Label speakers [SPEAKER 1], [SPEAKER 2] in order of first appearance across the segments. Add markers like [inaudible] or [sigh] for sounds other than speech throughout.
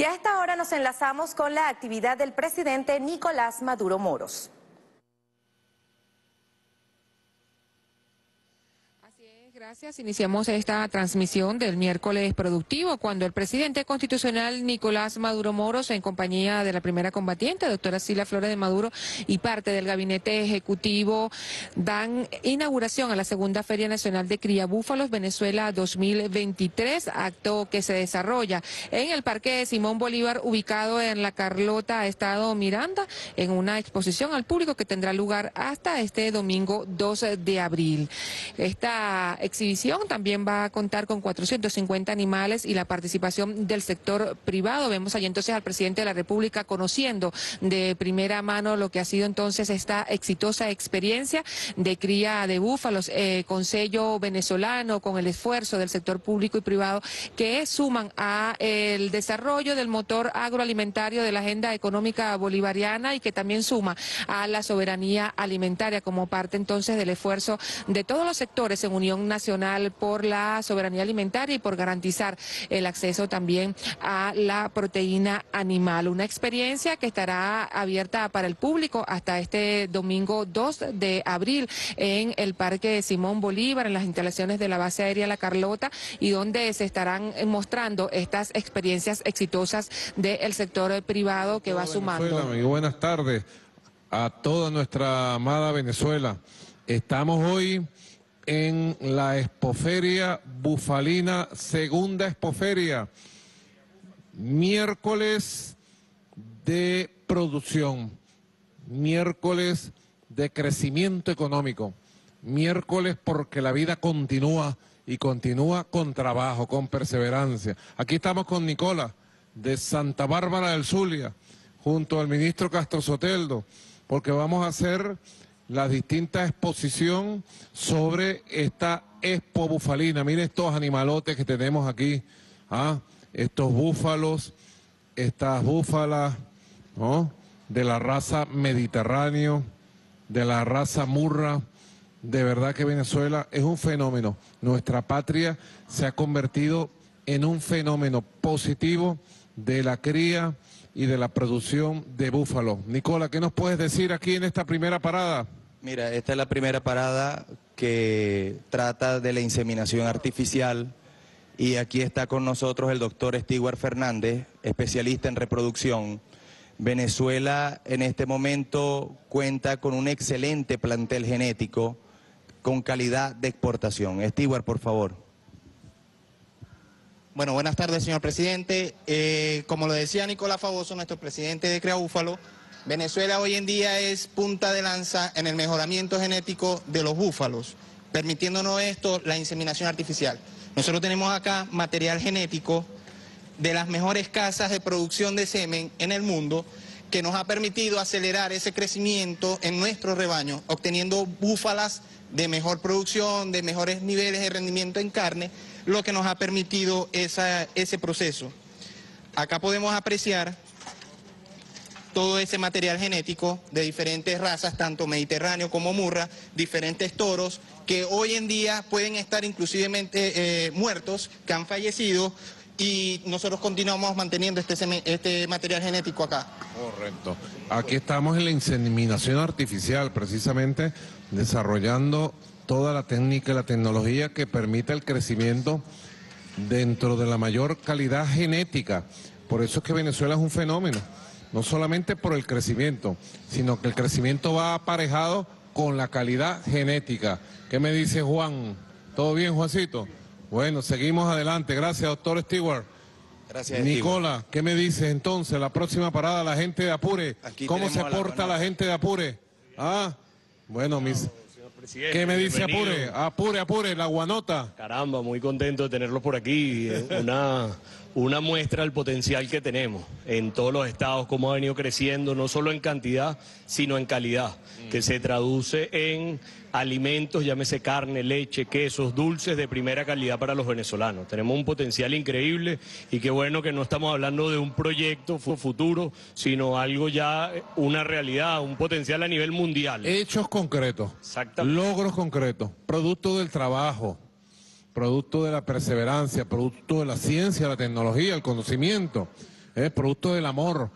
[SPEAKER 1] Y a esta hora nos enlazamos con la actividad del presidente Nicolás Maduro Moros.
[SPEAKER 2] Gracias. Iniciamos esta transmisión del miércoles productivo cuando el presidente constitucional Nicolás Maduro Moros, en compañía de la primera combatiente, doctora Sila Flores de Maduro, y parte del gabinete ejecutivo, dan inauguración a la segunda Feria Nacional de Cría Búfalos Venezuela 2023, acto que se desarrolla en el Parque Simón Bolívar, ubicado en la Carlota, Estado Miranda, en una exposición al público que tendrá lugar hasta este domingo 2 de abril. Esta exhibición también va a contar con 450 animales y la participación del sector privado. Vemos allí entonces al presidente de la República conociendo de primera mano lo que ha sido entonces esta exitosa experiencia de cría de búfalos eh, con venezolano, con el esfuerzo del sector público y privado que suman a el desarrollo del motor agroalimentario de la agenda económica bolivariana y que también suma a la soberanía alimentaria como parte entonces del esfuerzo de todos los sectores en Unión Nacional Nacional por la Soberanía Alimentaria y por garantizar el acceso también a la proteína animal. Una experiencia que estará abierta para el público hasta este domingo 2 de abril en el Parque Simón Bolívar, en las instalaciones de la base aérea La Carlota y donde se estarán mostrando estas experiencias exitosas del sector privado que va sumando.
[SPEAKER 3] Buenas tardes a toda nuestra amada Venezuela. Estamos hoy en la Expoferia Bufalina, segunda Expoferia, miércoles de producción, miércoles de crecimiento económico, miércoles porque la vida continúa y continúa con trabajo, con perseverancia. Aquí estamos con Nicola de Santa Bárbara del Zulia, junto al ministro Castro Soteldo, porque vamos a hacer la distinta exposición sobre esta expo bufalina. Miren estos animalotes que tenemos aquí, ¿ah? estos búfalos, estas búfalas, De la raza mediterráneo, de la raza murra. De verdad que Venezuela es un fenómeno. Nuestra patria se ha convertido en un fenómeno positivo de la cría y de la producción de búfalos. Nicola, ¿qué nos puedes decir aquí en esta primera parada?
[SPEAKER 4] Mira, esta es la primera parada que trata de la inseminación artificial y aquí está con nosotros el doctor Stewart Fernández, especialista en reproducción. Venezuela en este momento cuenta con un excelente plantel genético con calidad de exportación. Stewart, por favor.
[SPEAKER 5] Bueno, buenas tardes, señor presidente. Eh, como lo decía Nicolás Faboso, nuestro presidente de Crea Búfalo, Venezuela hoy en día es punta de lanza en el mejoramiento genético de los búfalos, permitiéndonos esto la inseminación artificial. Nosotros tenemos acá material genético de las mejores casas de producción de semen en el mundo que nos ha permitido acelerar ese crecimiento en nuestro rebaño, obteniendo búfalas de mejor producción, de mejores niveles de rendimiento en carne, lo que nos ha permitido ese proceso. Acá podemos apreciar todo ese material genético de diferentes razas, tanto mediterráneo como murra, diferentes toros, que hoy en día pueden estar inclusivemente eh, muertos, que han fallecido, y nosotros continuamos manteniendo este, este material genético acá.
[SPEAKER 3] Correcto. Aquí estamos en la inseminación artificial, precisamente desarrollando toda la técnica y la tecnología que permita el crecimiento dentro de la mayor calidad genética. Por eso es que Venezuela es un fenómeno no solamente por el crecimiento, sino que el crecimiento va aparejado con la calidad genética. ¿Qué me dice Juan? ¿Todo bien, Juancito? Bueno, seguimos adelante. Gracias, doctor Stewart. Gracias. Nicola, ¿qué me dices entonces? La próxima parada, la gente de Apure. ¿Cómo se porta la, gente de Apure? Ah, bueno, mis... ¿Qué me dice Apure? Apure, Apure, la guanota.
[SPEAKER 6] Caramba, muy contento de tenerlos por aquí. Una una muestra del potencial que tenemos en todos los estados, cómo ha venido creciendo, no solo en cantidad, sino en calidad, que se traduce en alimentos, llámese carne, leche, quesos, dulces de primera calidad para los venezolanos. Tenemos un potencial increíble y qué bueno que no estamos hablando de un proyecto futuro, sino algo ya, una realidad, un potencial a nivel mundial.
[SPEAKER 3] Hechos concretos, logros concretos, producto del trabajo producto de la perseverancia, producto de la ciencia, la tecnología, el conocimiento. es producto del amor,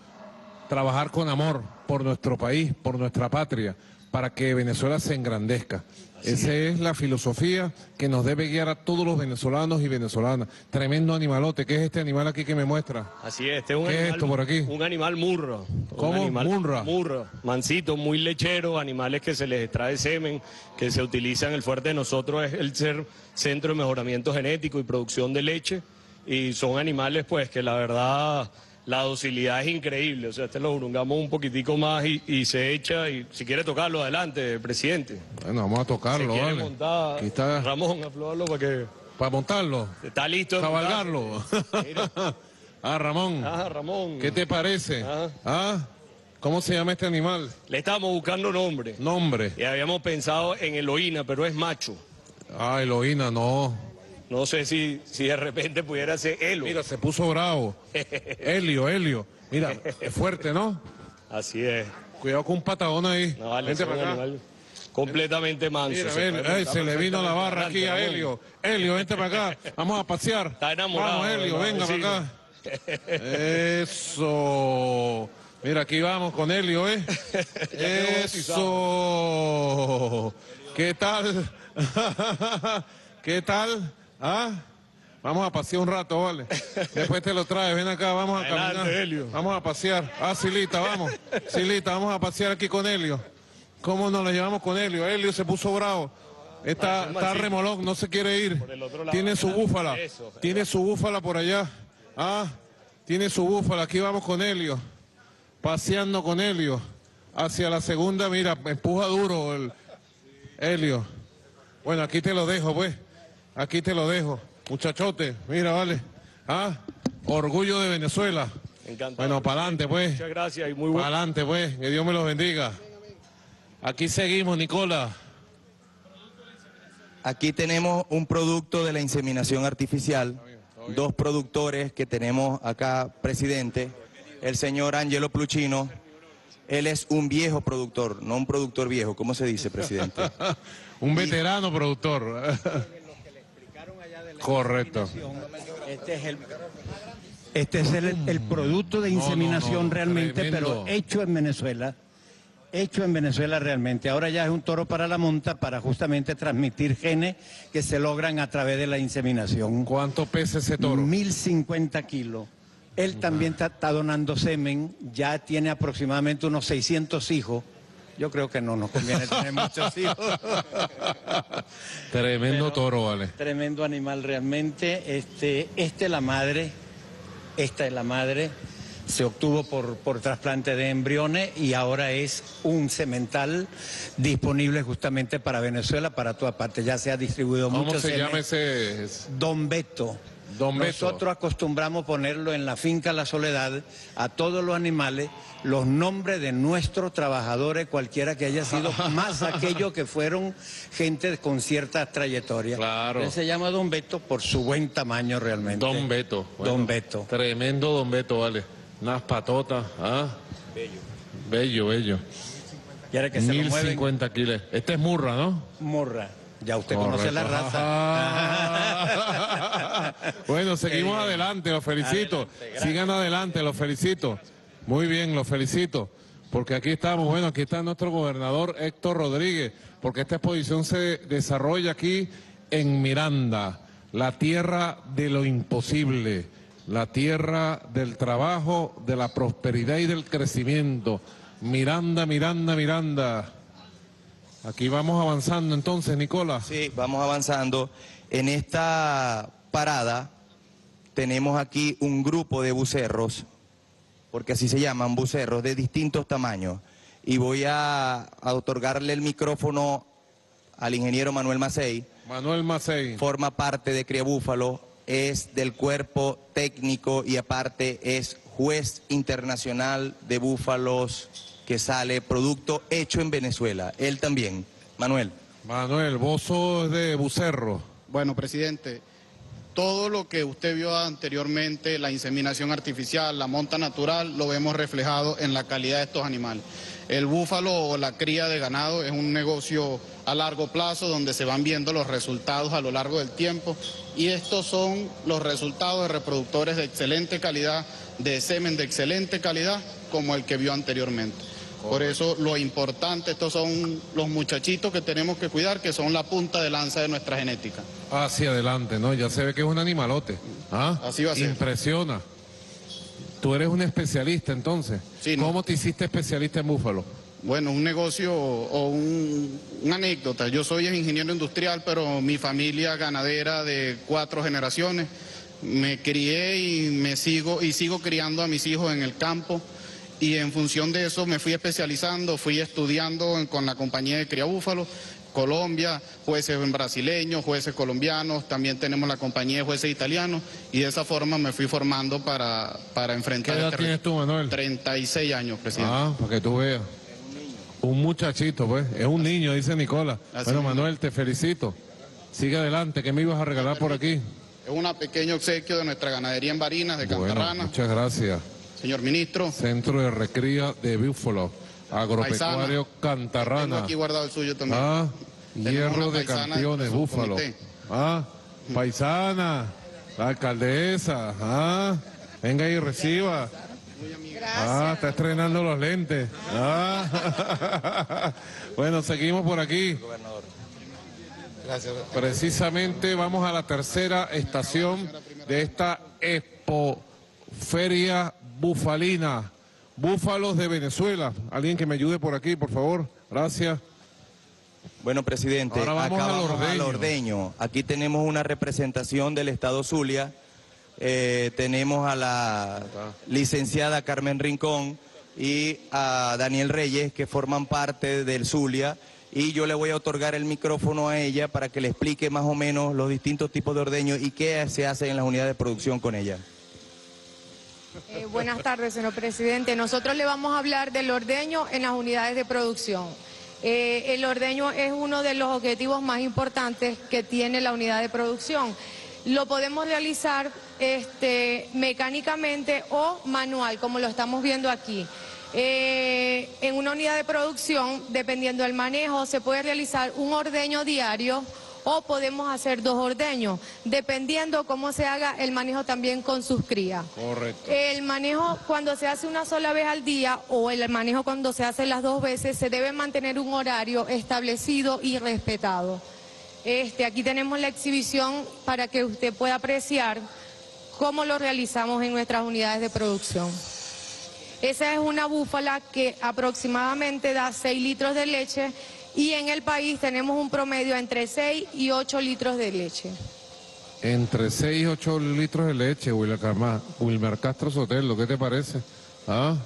[SPEAKER 3] trabajar con amor por nuestro país, por nuestra patria, para que Venezuela se engrandezca. Esa es la filosofía que nos debe guiar a todos los venezolanos y venezolanas. Tremendo animalote, ¿qué es este animal aquí que me muestra?
[SPEAKER 6] Así es, este es un
[SPEAKER 3] ¿Qué es
[SPEAKER 6] animal,
[SPEAKER 3] esto por aquí?
[SPEAKER 6] Un animal murro. Un
[SPEAKER 3] ¿Cómo?
[SPEAKER 6] animal
[SPEAKER 3] Murra.
[SPEAKER 6] Murra. Mansito, muy lechero, animales que se les extrae semen, que se utilizan. El fuerte de nosotros es el ser centro de mejoramiento genético y producción de leche. Y son animales, pues, que la verdad, la docilidad es increíble. O sea, este lo urungamos un poquitico más y, y se echa. Y si quiere tocarlo, adelante, presidente.
[SPEAKER 3] Bueno, vamos a tocarlo,
[SPEAKER 6] quiere
[SPEAKER 3] ¿vale?
[SPEAKER 6] montar.
[SPEAKER 3] Aquí está,
[SPEAKER 6] Ramón, aflóalo para que.
[SPEAKER 3] para montarlo,
[SPEAKER 6] Está listo. de
[SPEAKER 3] cabalgarlo. [laughs] Ah, Ramón,
[SPEAKER 6] Ah, Ramón.
[SPEAKER 3] ¿qué te parece?
[SPEAKER 6] Ah.
[SPEAKER 3] ¿Ah? ¿Cómo se llama este animal?
[SPEAKER 6] Le estábamos buscando nombre.
[SPEAKER 3] Nombre.
[SPEAKER 6] Y habíamos pensado en Eloína, pero es macho.
[SPEAKER 3] Ah, Eloína, no.
[SPEAKER 6] No sé si, si de repente pudiera ser Elo.
[SPEAKER 3] Mira, se puso bravo. [laughs] Helio, Helio. Mira, es fuerte, ¿no?
[SPEAKER 6] Así es.
[SPEAKER 3] Cuidado con un patagón ahí.
[SPEAKER 6] No, vale,
[SPEAKER 3] Vente para acá.
[SPEAKER 6] animal completamente manso.
[SPEAKER 3] Mira,
[SPEAKER 6] se
[SPEAKER 3] ven,
[SPEAKER 6] puede
[SPEAKER 3] ay,
[SPEAKER 6] montar
[SPEAKER 3] se le vino la barra aquí a Helio. Helio, vente para acá. Vamos a pasear.
[SPEAKER 6] Está enamorado,
[SPEAKER 3] Vamos, Helio, venga para acá. Eso. Mira, aquí vamos con Helio, ¿eh? [laughs] Eso. ¿Qué tal? [laughs] ¿Qué tal? ¿Ah? Vamos a pasear un rato, ¿vale? [laughs] Después te lo traes, ven acá, vamos a
[SPEAKER 6] Adelante,
[SPEAKER 3] caminar.
[SPEAKER 6] Helio.
[SPEAKER 3] Vamos a pasear. Ah, Silita, vamos. [laughs] Silita, vamos a pasear aquí con Helio. ¿Cómo nos la llevamos con Helio? Helio se puso bravo. Está,
[SPEAKER 6] un
[SPEAKER 3] está remolón, no se quiere ir. Tiene su búfala.
[SPEAKER 6] Eso.
[SPEAKER 3] Tiene su búfala por allá. Ah, tiene su búfala. Aquí vamos con Helio. Paseando con Helio. Hacia la segunda, mira, empuja duro el Helio. Bueno, aquí te lo dejo, pues. Aquí te lo dejo. Muchachote, mira, vale. Ah, orgullo de Venezuela.
[SPEAKER 6] Encantado.
[SPEAKER 3] Bueno, para adelante, pues.
[SPEAKER 6] Muchas gracias y muy
[SPEAKER 3] Para
[SPEAKER 6] bueno.
[SPEAKER 3] adelante, pues. Que Dios me los bendiga. Aquí seguimos, Nicola.
[SPEAKER 4] Aquí tenemos un producto de la inseminación artificial, dos productores que tenemos acá, presidente, el señor Angelo Pluchino. Él es un viejo productor, no un productor viejo, ¿cómo se dice, presidente? [laughs]
[SPEAKER 3] Un veterano productor. [laughs] [laughs] Correcto.
[SPEAKER 7] Este es el, este es el, el producto de
[SPEAKER 3] No, no,
[SPEAKER 7] inseminación
[SPEAKER 3] no,
[SPEAKER 7] realmente,
[SPEAKER 3] tremendo.
[SPEAKER 7] pero hecho en Venezuela. Hecho en Venezuela realmente. Ahora ya es un toro para la monta para justamente transmitir genes que se logran a través de la inseminación.
[SPEAKER 3] ¿Cuánto pesa ese toro?
[SPEAKER 7] 1050 kilos. Él también está, está donando semen, ya tiene aproximadamente unos 600 hijos. Yo creo que no nos conviene tener muchos [laughs] hijos.
[SPEAKER 3] Tremendo toro, vale.
[SPEAKER 7] Tremendo animal realmente. Este, esta es la madre, esta es la madre. Se obtuvo por, por trasplante de embriones y ahora es un semental disponible justamente para Venezuela, para toda parte. Ya se ha distribuido
[SPEAKER 3] ¿Cómo
[SPEAKER 7] mucho
[SPEAKER 3] se
[SPEAKER 7] semen.
[SPEAKER 3] llama ese?
[SPEAKER 7] Don Beto.
[SPEAKER 3] Don Beto.
[SPEAKER 7] Nosotros acostumbramos ponerlo en la finca La Soledad a todos los animales, los nombres de nuestros trabajadores, cualquiera que haya sido, [laughs] más aquellos que fueron gente con cierta trayectoria.
[SPEAKER 3] Claro.
[SPEAKER 7] Él se llama Don Beto por su buen tamaño realmente.
[SPEAKER 3] Don Beto.
[SPEAKER 7] Don Beto.
[SPEAKER 3] Tremendo Don Beto, vale. Unas patotas. Ah. Bello. Bello, bello.
[SPEAKER 7] Quiere que se lo mueven.
[SPEAKER 3] 1050 kilos. Este es murra, ¿no?
[SPEAKER 7] Morra. Ya usted conoce la raza.
[SPEAKER 3] Ah. [laughs] bueno, seguimos adelante, los felicito. Sigan adelante, los felicito. Muy bien, los felicito. Porque aquí estamos, bueno, aquí está nuestro gobernador Héctor Rodríguez, porque esta exposición se desarrolla aquí en Miranda, la tierra de lo imposible, la tierra del trabajo, de la prosperidad y del crecimiento. Miranda, Miranda, Miranda. Aquí vamos avanzando entonces, Nicola.
[SPEAKER 4] Sí, vamos avanzando. En esta parada tenemos aquí un grupo de bucerros, porque así se llaman bucerros, de distintos tamaños. Y voy a, a otorgarle el micrófono al ingeniero Manuel Macei.
[SPEAKER 3] Manuel Macei.
[SPEAKER 4] Forma parte de Cría Búfalo, es del cuerpo técnico y aparte es juez internacional de búfalos que sale producto hecho en Venezuela. Él también. Manuel.
[SPEAKER 3] Manuel, vos sos de Bucerro.
[SPEAKER 8] Bueno, presidente, todo lo que usted vio anteriormente, la inseminación artificial, la monta natural, lo vemos reflejado en la calidad de estos animales. El búfalo o la cría de ganado es un negocio a largo plazo donde se van viendo los resultados a lo largo del tiempo y estos son los resultados de reproductores de excelente calidad, de semen de excelente calidad como el que vio anteriormente. Por eso lo importante, estos son los muchachitos que tenemos que cuidar, que son la punta de lanza de nuestra genética.
[SPEAKER 3] Hacia adelante, ¿no? Ya se ve que es un animalote. ¿Ah?
[SPEAKER 8] Así va a ser.
[SPEAKER 3] Impresiona. Tú eres un especialista entonces.
[SPEAKER 8] Sí, ¿no?
[SPEAKER 3] ¿Cómo te hiciste especialista en búfalo?
[SPEAKER 8] Bueno, un negocio o un- una anécdota. Yo soy ingeniero industrial, pero mi familia ganadera de cuatro generaciones. Me crié y me sigo y sigo criando a mis hijos en el campo. Y en función de eso me fui especializando, fui estudiando en- con la compañía de Cría Búfalo, Colombia, jueces brasileños, jueces colombianos, también tenemos la compañía de jueces italianos y de esa forma me fui formando para, para
[SPEAKER 3] ¿Qué
[SPEAKER 8] enfrentar
[SPEAKER 3] edad
[SPEAKER 8] este
[SPEAKER 3] tienes tú, Manuel?
[SPEAKER 8] 36 años, presidente.
[SPEAKER 3] Ah, para que tú veas. Un muchachito, pues. Es un niño, dice Nicola.
[SPEAKER 8] Así
[SPEAKER 3] bueno. Manuel, te felicito. Sigue adelante. ¿Qué me ibas a regalar por aquí?
[SPEAKER 8] Es un pequeño obsequio de nuestra ganadería en Barinas, de
[SPEAKER 3] Bueno,
[SPEAKER 8] Cantarrana.
[SPEAKER 3] muchas gracias.
[SPEAKER 8] Señor ministro,
[SPEAKER 3] Centro de Recría de Búfalo. Agropecuario
[SPEAKER 8] tengo
[SPEAKER 3] Cantarrana.
[SPEAKER 8] aquí guardado el suyo también.
[SPEAKER 3] Ah, hierro de
[SPEAKER 8] paisana
[SPEAKER 3] campeones, Búfalo.
[SPEAKER 8] comité.
[SPEAKER 3] Ah, paisana, la alcaldesa. Ah, venga y reciba. Ah, está estrenando los lentes. Ah. [laughs] bueno, seguimos por aquí. Precisamente vamos a la tercera estación de esta expoferia bufalina. Búfalos de Venezuela. Alguien que me ayude por aquí, por favor. Gracias.
[SPEAKER 4] Bueno, presidente,
[SPEAKER 3] Ahora vamos
[SPEAKER 4] acá
[SPEAKER 3] al
[SPEAKER 4] vamos al
[SPEAKER 3] ordeño.
[SPEAKER 4] ordeño. Aquí tenemos una representación del Estado Zulia. Eh, tenemos a la licenciada Carmen Rincón y a Daniel Reyes, que forman parte del Zulia. Y yo le voy a otorgar el micrófono a ella para que le explique más o menos los distintos tipos de ordeño y qué se hace en las unidades de producción con ella.
[SPEAKER 9] Eh, buenas tardes, señor presidente. Nosotros le vamos a hablar del ordeño en las unidades de producción. Eh, el ordeño es uno de los objetivos más importantes que tiene la unidad de producción. Lo podemos realizar este, mecánicamente o manual, como lo estamos viendo aquí. Eh, en una unidad de producción, dependiendo del manejo, se puede realizar un ordeño diario o podemos hacer dos ordeños, dependiendo cómo se haga el manejo también con sus crías.
[SPEAKER 3] Correcto.
[SPEAKER 9] El manejo cuando se hace una sola vez al día o el manejo cuando se hace las dos veces, se debe mantener un horario establecido y respetado. Este, aquí tenemos la exhibición para que usted pueda apreciar cómo lo realizamos en nuestras unidades de producción. Esa es una búfala que aproximadamente da 6 litros de leche y en el país tenemos un promedio entre 6 y 8 litros de leche.
[SPEAKER 3] Entre 6 y 8 litros de leche, Wilmer, Wilmer Castro Sotelo, ¿qué te parece? Ah,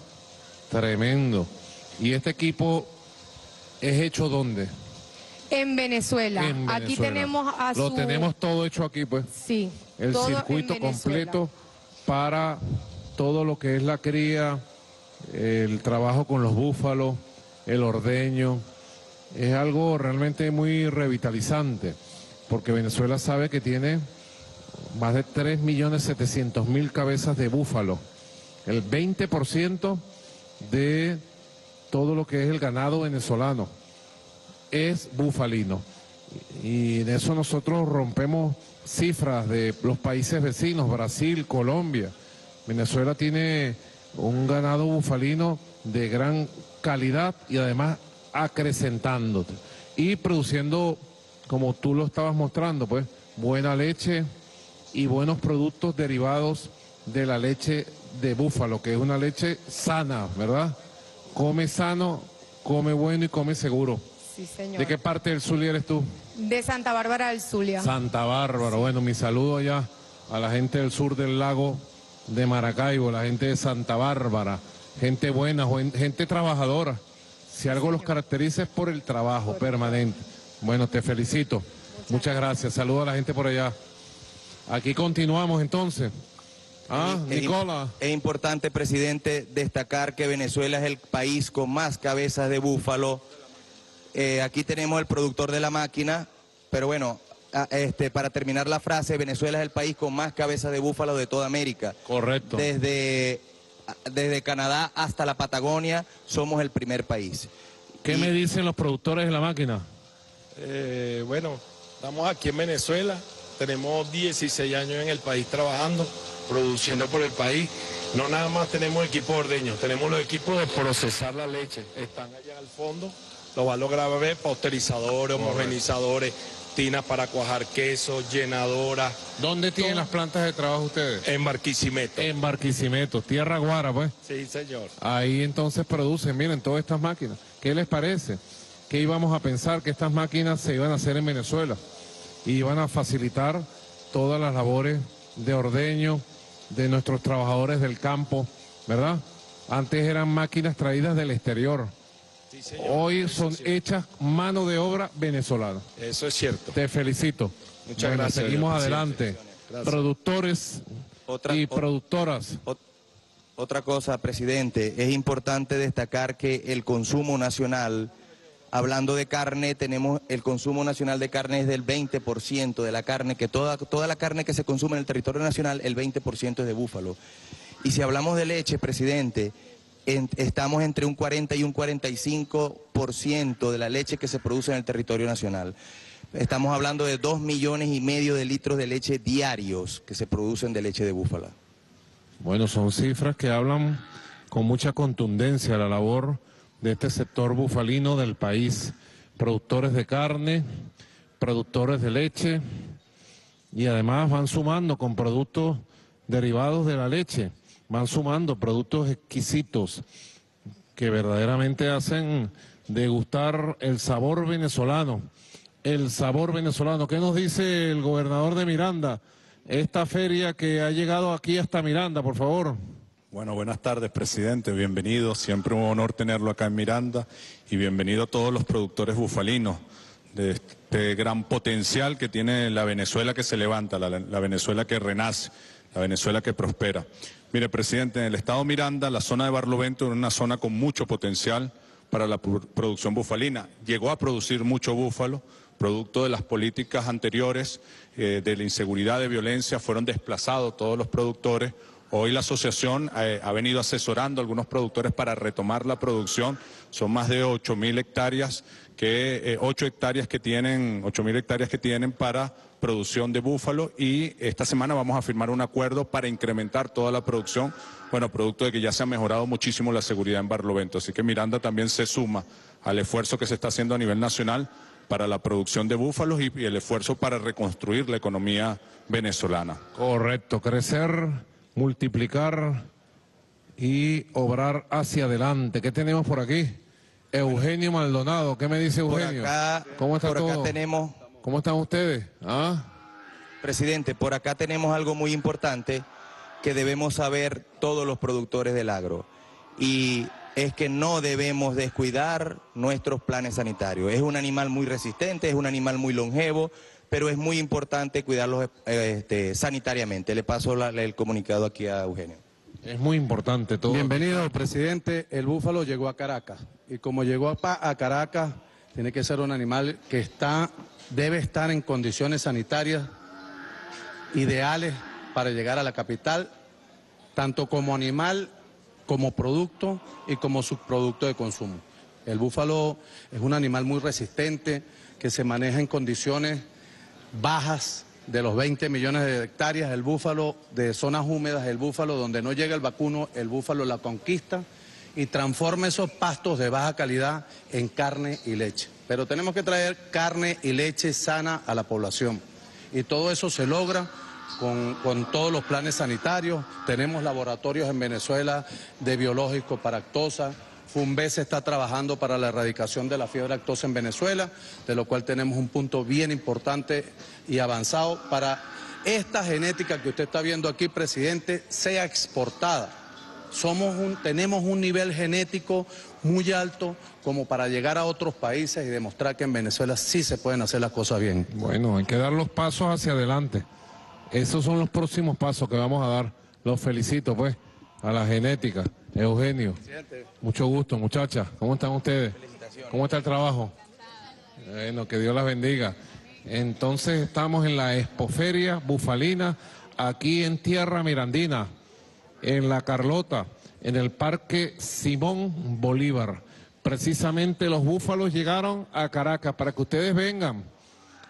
[SPEAKER 3] tremendo. ¿Y este equipo es hecho dónde?
[SPEAKER 9] En Venezuela.
[SPEAKER 3] En
[SPEAKER 9] Aquí tenemos a
[SPEAKER 3] Lo
[SPEAKER 9] su...
[SPEAKER 3] tenemos todo hecho aquí, pues.
[SPEAKER 9] Sí.
[SPEAKER 3] El
[SPEAKER 9] todo
[SPEAKER 3] circuito completo para todo lo que es la cría, el trabajo con los búfalos, el ordeño. Es algo realmente muy revitalizante, porque Venezuela sabe que tiene más de 3.700.000 cabezas de búfalo. El 20% de todo lo que es el ganado venezolano es bufalino. Y en eso nosotros rompemos cifras de los países vecinos, Brasil, Colombia. Venezuela tiene un ganado bufalino de gran calidad y además acrecentándote. Y produciendo, como tú lo estabas mostrando, pues, buena leche y buenos productos derivados de la leche de búfalo, que es una leche sana, ¿verdad? Come sano, come bueno y come seguro.
[SPEAKER 9] Sí, señor.
[SPEAKER 3] ¿De qué parte del Zulia eres tú?
[SPEAKER 9] De Santa Bárbara del Zulia.
[SPEAKER 3] Santa Bárbara. Bueno, mi saludo allá a la gente del sur del lago de Maracaibo, la gente de Santa Bárbara, gente buena, gente trabajadora. Si algo los caracteriza es por el trabajo permanente. Bueno, te felicito. Muchas gracias. Saludo a la gente por allá. Aquí continuamos entonces. Ah,
[SPEAKER 4] Es-
[SPEAKER 3] Nicola.
[SPEAKER 4] Es importante, presidente, destacar que Venezuela es el país con más cabezas de búfalo. Eh, aquí tenemos el productor de la máquina, pero bueno, ah, este, para terminar la frase, Venezuela es el país con más cabezas de búfalo de toda América.
[SPEAKER 3] Correcto.
[SPEAKER 4] Desde, desde Canadá hasta la Patagonia somos el primer país.
[SPEAKER 3] ¿Qué
[SPEAKER 4] y-
[SPEAKER 3] me dicen los productores de la máquina?
[SPEAKER 10] Eh, bueno, estamos aquí en Venezuela, tenemos 16 años en el país trabajando, produciendo por el país. No nada más tenemos equipos de ordeño, tenemos los equipos de procesar la leche. Están allá al fondo, lo va a lograr ver, pausterizadores, homogenizadores, para cuajar queso, llenadoras.
[SPEAKER 3] ¿Dónde tienen las plantas de trabajo ustedes?
[SPEAKER 10] En Barquisimeto.
[SPEAKER 3] En Barquisimeto, Tierra Guara, pues.
[SPEAKER 10] Sí, señor.
[SPEAKER 3] Ahí entonces producen, miren, todas estas máquinas. ¿Qué les parece? Que íbamos a pensar que estas máquinas se iban a hacer en Venezuela y iban a facilitar todas las labores de ordeño de nuestros trabajadores del campo, ¿verdad? Antes eran máquinas traídas del exterior.
[SPEAKER 10] Sí, señor.
[SPEAKER 3] Hoy son hechas mano de obra venezolana.
[SPEAKER 10] Eso es cierto.
[SPEAKER 3] Te felicito.
[SPEAKER 10] Muchas
[SPEAKER 3] Bueno,
[SPEAKER 10] gracias,
[SPEAKER 3] Seguimos adelante.
[SPEAKER 10] Gracias.
[SPEAKER 3] Productores
[SPEAKER 4] Otra-
[SPEAKER 3] y productoras.
[SPEAKER 4] Ot- Otra cosa, presidente, es importante destacar que el consumo nacional, hablando de carne, tenemos el consumo nacional de carne es del 20% de la carne, que toda, toda la carne que se consume en el territorio nacional, el 20% es de búfalo. Y si hablamos de leche, presidente, estamos entre un 40 y un 45% de la leche que se produce en el territorio nacional. Estamos hablando de 2 millones y medio de litros de leche diarios que se producen de leche de búfala.
[SPEAKER 3] Bueno, son cifras que hablan con mucha contundencia la labor de este sector bufalino del país. Productores de carne, productores de leche y además van sumando con productos derivados de la leche, van sumando productos exquisitos que verdaderamente hacen degustar el sabor venezolano. El sabor venezolano. ¿Qué nos dice el gobernador de Miranda? Esta feria que ha llegado aquí hasta Miranda, por favor.
[SPEAKER 11] Bueno, buenas tardes, presidente. Bienvenido. Siempre un honor tenerlo acá en Miranda. Y bienvenido a todos los productores bufalinos de este gran potencial que tiene la Venezuela que se levanta, la, la Venezuela que renace, la Venezuela que prospera. Mire, presidente, en el estado Miranda, la zona de Barlovento es una zona con mucho potencial para la producción bufalina. Llegó a producir mucho búfalo, producto de las políticas anteriores eh, de la inseguridad, de violencia, fueron desplazados todos los productores. Hoy la asociación eh, ha venido asesorando a algunos productores para retomar la producción. Son más de 8 mil hectáreas que eh, 8 hectáreas que tienen, 8 mil hectáreas que tienen para producción de búfalo y esta semana vamos a firmar un acuerdo para incrementar toda la producción, bueno, producto de que ya se ha mejorado muchísimo la seguridad en Barlovento. Así que Miranda también se suma al esfuerzo que se está haciendo a nivel nacional para la producción de búfalos y, y el esfuerzo para reconstruir la economía venezolana.
[SPEAKER 3] Correcto, crecer, multiplicar y obrar hacia adelante. ¿Qué tenemos por aquí? Eugenio Maldonado, ¿qué me dice
[SPEAKER 4] Por
[SPEAKER 3] Eugenio?
[SPEAKER 4] acá,
[SPEAKER 3] ¿Cómo está
[SPEAKER 4] por acá
[SPEAKER 3] todo?
[SPEAKER 4] tenemos,
[SPEAKER 3] ¿Cómo están ustedes? ¿Ah?
[SPEAKER 4] presidente, por acá tenemos algo muy importante que debemos saber todos los productores del agro. Y es que no debemos descuidar nuestros planes sanitarios. Es un animal muy resistente, es un animal muy longevo, pero es muy importante cuidarlos eh, este, sanitariamente. Le paso la- el comunicado aquí a Eugenio.
[SPEAKER 3] Es muy importante todo.
[SPEAKER 12] Bienvenido, presidente. El búfalo llegó a Caracas y como llegó a, a Caracas, tiene que ser un animal que está, debe estar en condiciones sanitarias ideales para llegar a la capital, tanto como animal, como producto y como subproducto de consumo. El búfalo es un animal muy resistente que se maneja en condiciones bajas de los 20 millones de hectáreas, el búfalo de zonas húmedas, el búfalo donde no llega el vacuno, el búfalo la conquista y transforma esos pastos de baja calidad en carne y leche. Pero tenemos que traer carne y leche sana a la población. Y todo eso se logra con, con todos los planes sanitarios. Tenemos laboratorios en Venezuela de biológicos para actosa. FUNBES está trabajando para la erradicación de la fiebre actosa en Venezuela, de lo cual tenemos un punto bien importante y avanzado para esta genética que usted está viendo aquí, presidente, sea exportada. Somos un, tenemos un nivel genético muy alto como para llegar a otros países y demostrar que en Venezuela sí se pueden hacer las cosas bien.
[SPEAKER 3] Bueno, hay que dar los pasos hacia adelante. Esos son los próximos pasos que vamos a dar. Los felicito, pues, a la genética. Eugenio, mucho gusto, muchachas. ¿Cómo están ustedes? ¿Cómo está el trabajo? Bueno, que Dios las bendiga. Entonces estamos en la Expoferia Bufalina, aquí en Tierra Mirandina, en La Carlota, en el Parque Simón Bolívar. Precisamente los búfalos llegaron a Caracas para que ustedes vengan.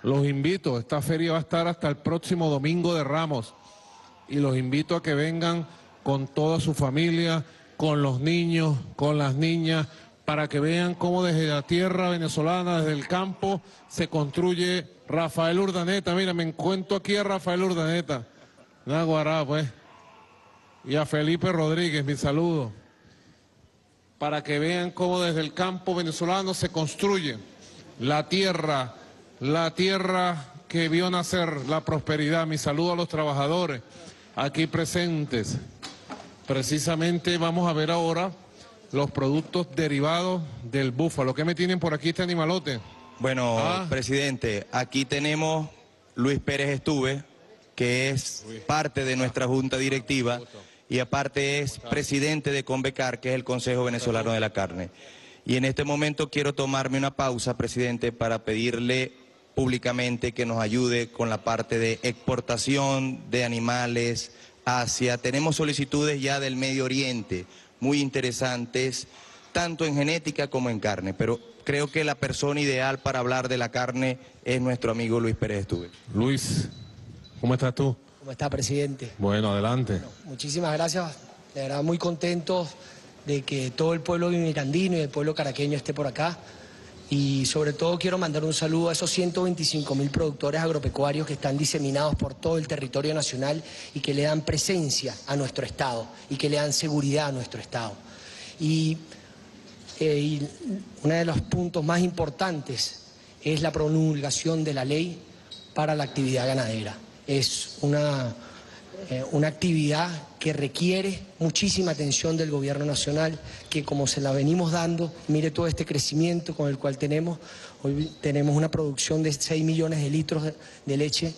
[SPEAKER 3] Los invito, esta feria va a estar hasta el próximo domingo de Ramos y los invito a que vengan con toda su familia, con los niños, con las niñas, para que vean cómo desde la tierra venezolana, desde el campo, se construye Rafael Urdaneta. Mira, me encuentro aquí a Rafael Urdaneta. Naguará, pues. Y a Felipe Rodríguez, mi saludo. Para que vean cómo desde el campo venezolano se construye la tierra, la tierra que vio nacer la prosperidad. Mi saludo a los trabajadores aquí presentes. Precisamente vamos a ver ahora los productos derivados del búfalo. ¿Qué me tienen por aquí este animalote?
[SPEAKER 4] Bueno,
[SPEAKER 3] Ah.
[SPEAKER 4] presidente, aquí tenemos Luis Pérez Estuve, que es parte de nuestra junta directiva y aparte es presidente de Convecar, que es el Consejo Venezolano de la Carne. Y en este momento quiero tomarme una pausa, presidente, para pedirle públicamente que nos ayude con la parte de exportación de animales hacia. Tenemos solicitudes ya del Medio Oriente muy interesantes, tanto en genética como en carne, pero creo que la persona ideal para hablar de la carne es nuestro amigo Luis Pérez Estuve.
[SPEAKER 3] Luis, ¿cómo estás tú?
[SPEAKER 13] ¿Cómo está, presidente?
[SPEAKER 3] Bueno, adelante.
[SPEAKER 13] Muchísimas gracias. De verdad, muy contentos de que todo el pueblo mirandino y el pueblo caraqueño esté por acá. Y sobre todo quiero mandar un saludo a esos 125 mil productores agropecuarios que están diseminados por todo el territorio nacional y que le dan presencia a nuestro Estado y que le dan seguridad a nuestro Estado. Y, eh, y uno de los puntos más importantes es la promulgación de la ley para la actividad ganadera. Es una, eh, una actividad que requiere muchísima atención del gobierno nacional, que como se la venimos dando, mire todo este crecimiento con el cual tenemos, hoy tenemos una producción de 6 millones de litros de, leche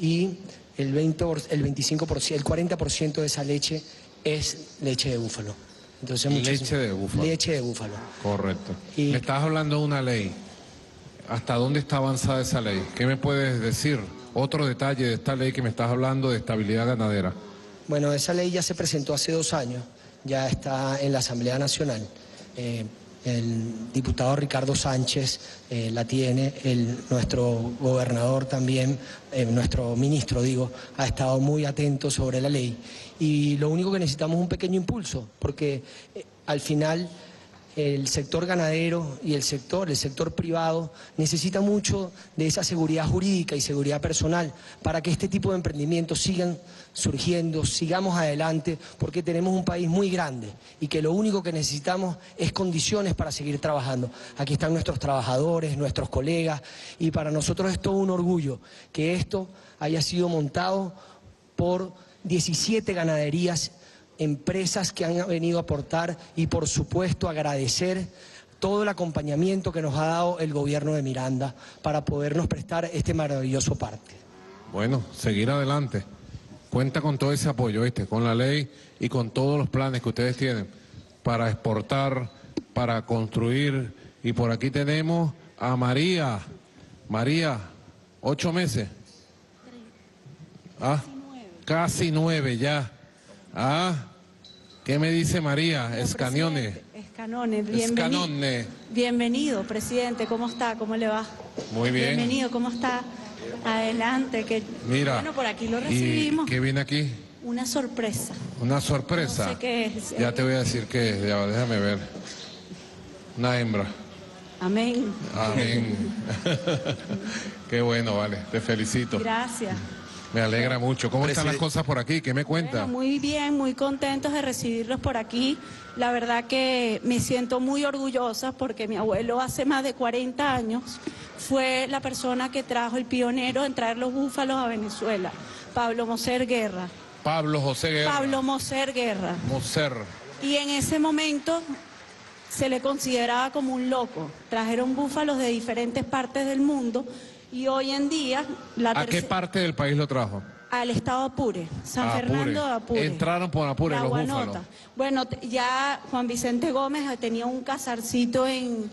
[SPEAKER 13] y el, 20, por- el 25%, el 40% de esa leche es leche de búfalo. Entonces,
[SPEAKER 3] Leche de búfalo.
[SPEAKER 13] Leche de búfalo.
[SPEAKER 3] Correcto. Me estás hablando de una ley. ¿Hasta dónde está avanzada esa ley? ¿Qué me puedes decir? Otro detalle de esta ley que me estás hablando de estabilidad ganadera.
[SPEAKER 13] Bueno, esa ley ya se presentó hace dos años, ya está en la Asamblea Nacional. Eh, el diputado Ricardo Sánchez eh, la tiene, el, nuestro gobernador también, eh, nuestro ministro, digo, ha estado muy atento sobre la ley. Y lo único que necesitamos es un pequeño impulso, porque eh, al final el sector ganadero y el sector, el sector privado, necesita mucho de esa seguridad jurídica y seguridad personal para que este tipo de emprendimientos sigan surgiendo, sigamos adelante, porque tenemos un país muy grande y que lo único que necesitamos es condiciones para seguir trabajando. Aquí están nuestros trabajadores, nuestros colegas, y para nosotros es todo un orgullo que esto haya sido montado por 17 ganaderías empresas que han venido a aportar y por supuesto agradecer todo el acompañamiento que nos ha dado el gobierno de Miranda para podernos prestar este maravilloso parque.
[SPEAKER 3] Bueno, seguir adelante. Cuenta con todo ese apoyo, ¿viste? Con la ley y con todos los planes que ustedes tienen para exportar, para construir. Y por aquí tenemos a María. María, ocho meses. Ah, casi nueve ya. Ah, ¿qué me dice María? Escanione.
[SPEAKER 14] Escanone, bienvenido.
[SPEAKER 3] Escanone.
[SPEAKER 14] Bienvenido, presidente. ¿Cómo está? ¿Cómo le va?
[SPEAKER 3] Muy bien.
[SPEAKER 14] Bienvenido, ¿cómo está? Adelante, que
[SPEAKER 3] Mira.
[SPEAKER 14] bueno, por aquí lo
[SPEAKER 3] ¿Y
[SPEAKER 14] recibimos.
[SPEAKER 3] qué viene aquí?
[SPEAKER 14] Una sorpresa.
[SPEAKER 3] Una sorpresa.
[SPEAKER 14] No sé qué es.
[SPEAKER 3] Ya te voy a decir qué es, ya déjame ver. Una hembra.
[SPEAKER 14] Amén.
[SPEAKER 3] Amén. [laughs] [laughs] qué bueno, vale. Te felicito.
[SPEAKER 14] Gracias.
[SPEAKER 3] Me alegra mucho. ¿Cómo están las cosas por aquí? ¿Qué me cuenta?
[SPEAKER 14] Bueno, muy bien, muy contentos de recibirlos por aquí. La verdad que me siento muy orgullosa porque mi abuelo hace más de 40 años fue la persona que trajo el pionero en traer los búfalos a Venezuela, Pablo Moser Guerra.
[SPEAKER 3] Pablo José Guerra.
[SPEAKER 14] Pablo Moser Guerra.
[SPEAKER 3] Moser.
[SPEAKER 14] Y en ese momento se le consideraba como un loco. Trajeron búfalos de diferentes partes del mundo y hoy en día la
[SPEAKER 3] ¿A qué parte del país lo trajo?
[SPEAKER 14] al estado Apure, San
[SPEAKER 3] Apure.
[SPEAKER 14] Fernando de Apure.
[SPEAKER 3] Entraron por Apure
[SPEAKER 14] La
[SPEAKER 3] los búfalos.
[SPEAKER 14] Bueno, ya Juan Vicente Gómez tenía un casarcito en,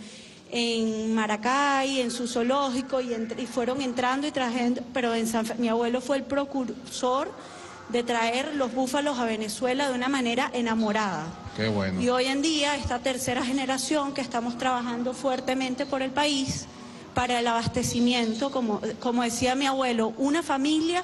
[SPEAKER 14] en Maracay, en su zoológico, y, fueron entrando y trayendo, pero en San mi abuelo fue el precursor de traer los búfalos a Venezuela de una manera enamorada.
[SPEAKER 15] Qué bueno.
[SPEAKER 14] Y hoy en día, esta tercera generación que estamos trabajando fuertemente por el país para el abastecimiento, como, como decía mi abuelo, una familia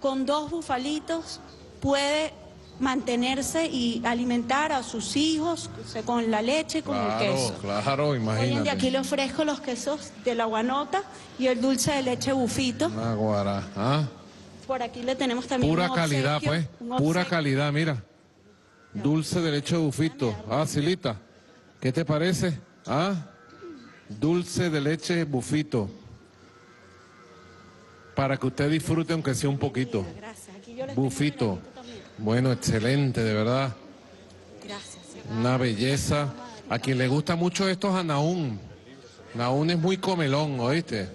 [SPEAKER 14] con dos bufalitos puede mantenerse y alimentar a sus hijos con la leche, con el queso.
[SPEAKER 15] claro,
[SPEAKER 14] Hoy en día
[SPEAKER 15] imagínate.
[SPEAKER 14] aquí le ofrezco los quesos de la guanota y el dulce de leche bufito.
[SPEAKER 15] Naguará, ¿ah?
[SPEAKER 14] Por aquí le tenemos también
[SPEAKER 15] Pura
[SPEAKER 14] un
[SPEAKER 15] calidad,
[SPEAKER 14] obsequio,
[SPEAKER 15] pues. Pura calidad, mira. Dulce de leche de bufito. Ah, Silita. ¿Qué te parece? ¿Ah? Dulce de leche bufito. Para que usted disfrute aunque sea un poquito.
[SPEAKER 14] Gracias. Aquí yo les
[SPEAKER 15] Bufito. Bueno, excelente, de verdad.
[SPEAKER 14] Gracias.
[SPEAKER 15] Una belleza. A quien le gusta mucho esto es a Naún. Naún es muy comelón, ¿oíste?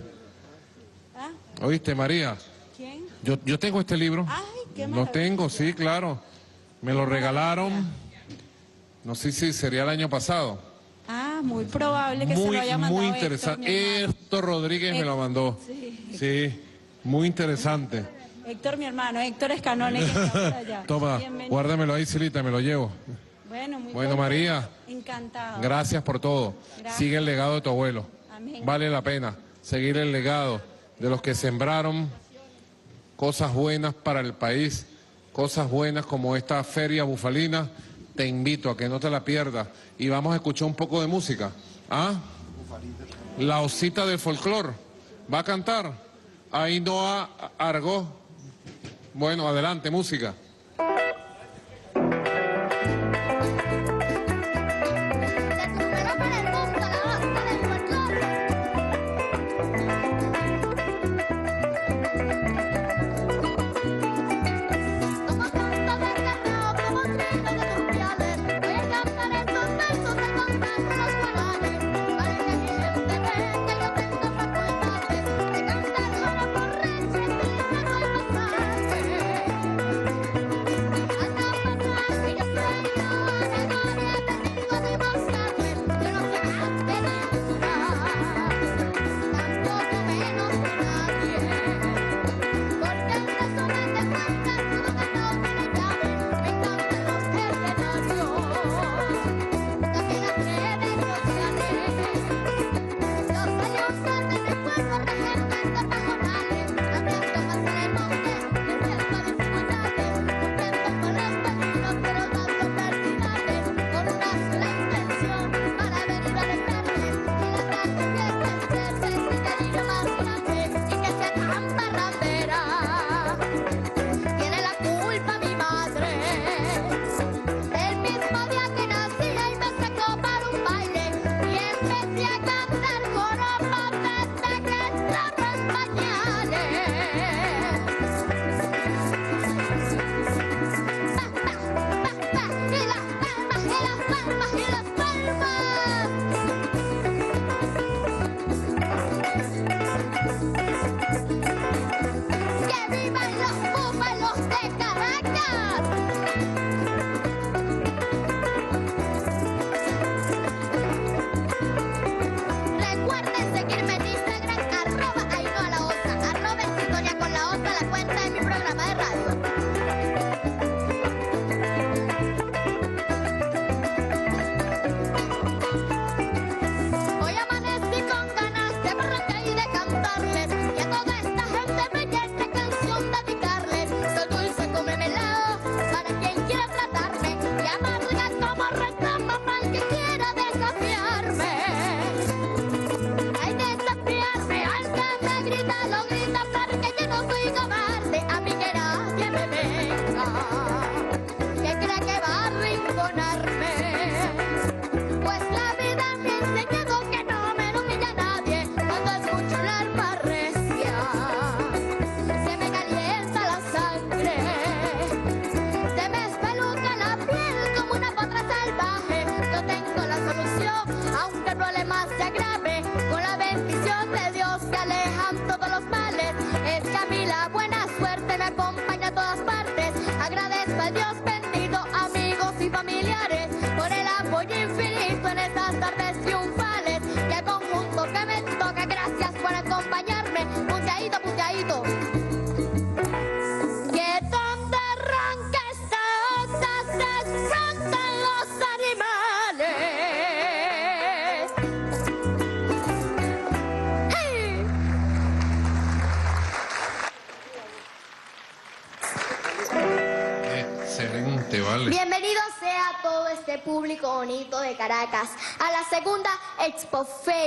[SPEAKER 15] ¿Oíste, María?
[SPEAKER 14] ¿Quién?
[SPEAKER 15] Yo, yo tengo este libro.
[SPEAKER 14] qué
[SPEAKER 15] Lo tengo, sí, claro. Me lo regalaron. No sé si sería el año pasado.
[SPEAKER 14] Ah, muy probable que se lo haya mandado
[SPEAKER 15] muy interesante. Héctor Rodríguez me lo mandó.
[SPEAKER 14] Sí.
[SPEAKER 15] Sí, muy interesante.
[SPEAKER 14] Héctor, mi hermano, Héctor Escanone, que allá. [laughs]
[SPEAKER 15] Toma,
[SPEAKER 14] Bienvenido.
[SPEAKER 15] guárdamelo ahí, Silita, me lo llevo.
[SPEAKER 14] Bueno, muy
[SPEAKER 15] Bueno. María,
[SPEAKER 14] Encantado.
[SPEAKER 15] gracias por todo.
[SPEAKER 14] Gracias.
[SPEAKER 15] Sigue el legado de tu abuelo.
[SPEAKER 14] Amén.
[SPEAKER 15] Vale la pena seguir el legado de los que sembraron cosas buenas para el país, cosas buenas como esta feria bufalina. Te invito a que no te la pierdas y vamos a escuchar un poco de música. ¿Ah? La osita del folclor. ¿Va a cantar? Ainhoa Argó. Bueno, adelante, música.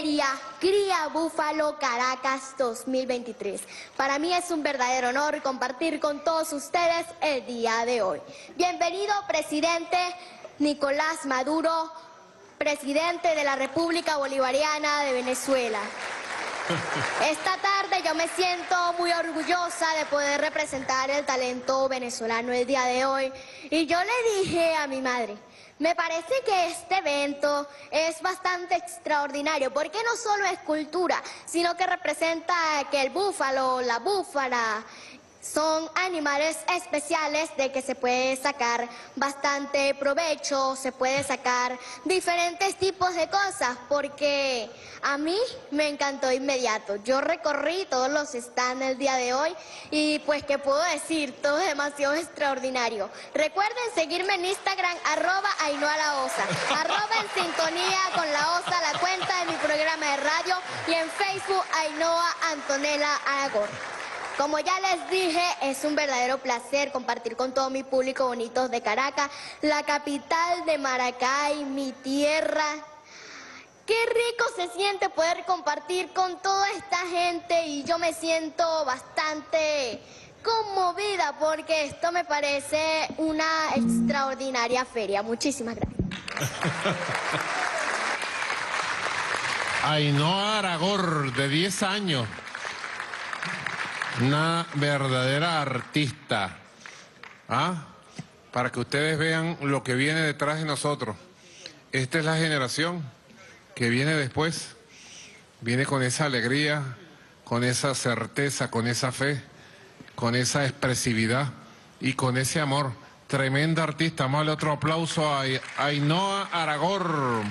[SPEAKER 16] Expoferia Cría Búfalo Caracas 2023. Para mí es un verdadero honor compartir con todos ustedes el día de hoy. Bienvenido, presidente Nicolás Maduro, presidente de la República Bolivariana de Venezuela. Esta tarde yo me siento muy orgullosa de poder representar el talento venezolano el día de hoy. Y yo le dije a mi madre, me parece que este evento es bastante extraordinario, porque no solo es cultura, sino que representa que el búfalo, la búfala, son animales especiales de que se puede sacar bastante provecho, se puede sacar diferentes tipos de cosas, porque a mí me encantó inmediato. Yo recorrí todos los stands el día de hoy y pues qué puedo decir, todo es demasiado extraordinario. Recuerden seguirme en Instagram, arroba Ainhoa la Osa, [laughs] arroba en sintonía con la Osa, la cuenta de mi programa de radio y en Facebook Ainhoa Antonella Aragón. Como ya les dije, es un verdadero placer compartir con todo mi público bonitos de Caracas, la capital de Maracay, mi tierra. Qué rico se siente poder compartir con toda esta gente y yo me siento bastante conmovida porque esto me parece una extraordinaria feria. Muchísimas gracias.
[SPEAKER 3] Ainhoa Aragor, de 10 años. Una verdadera artista. ¿Ah? Para que ustedes vean lo que viene detrás de nosotros. Esta es la generación que viene después. Viene con esa alegría, con esa certeza, con esa fe, con esa expresividad y con ese amor. Tremenda artista. Vamos otro aplauso a Ainhoa Aragor,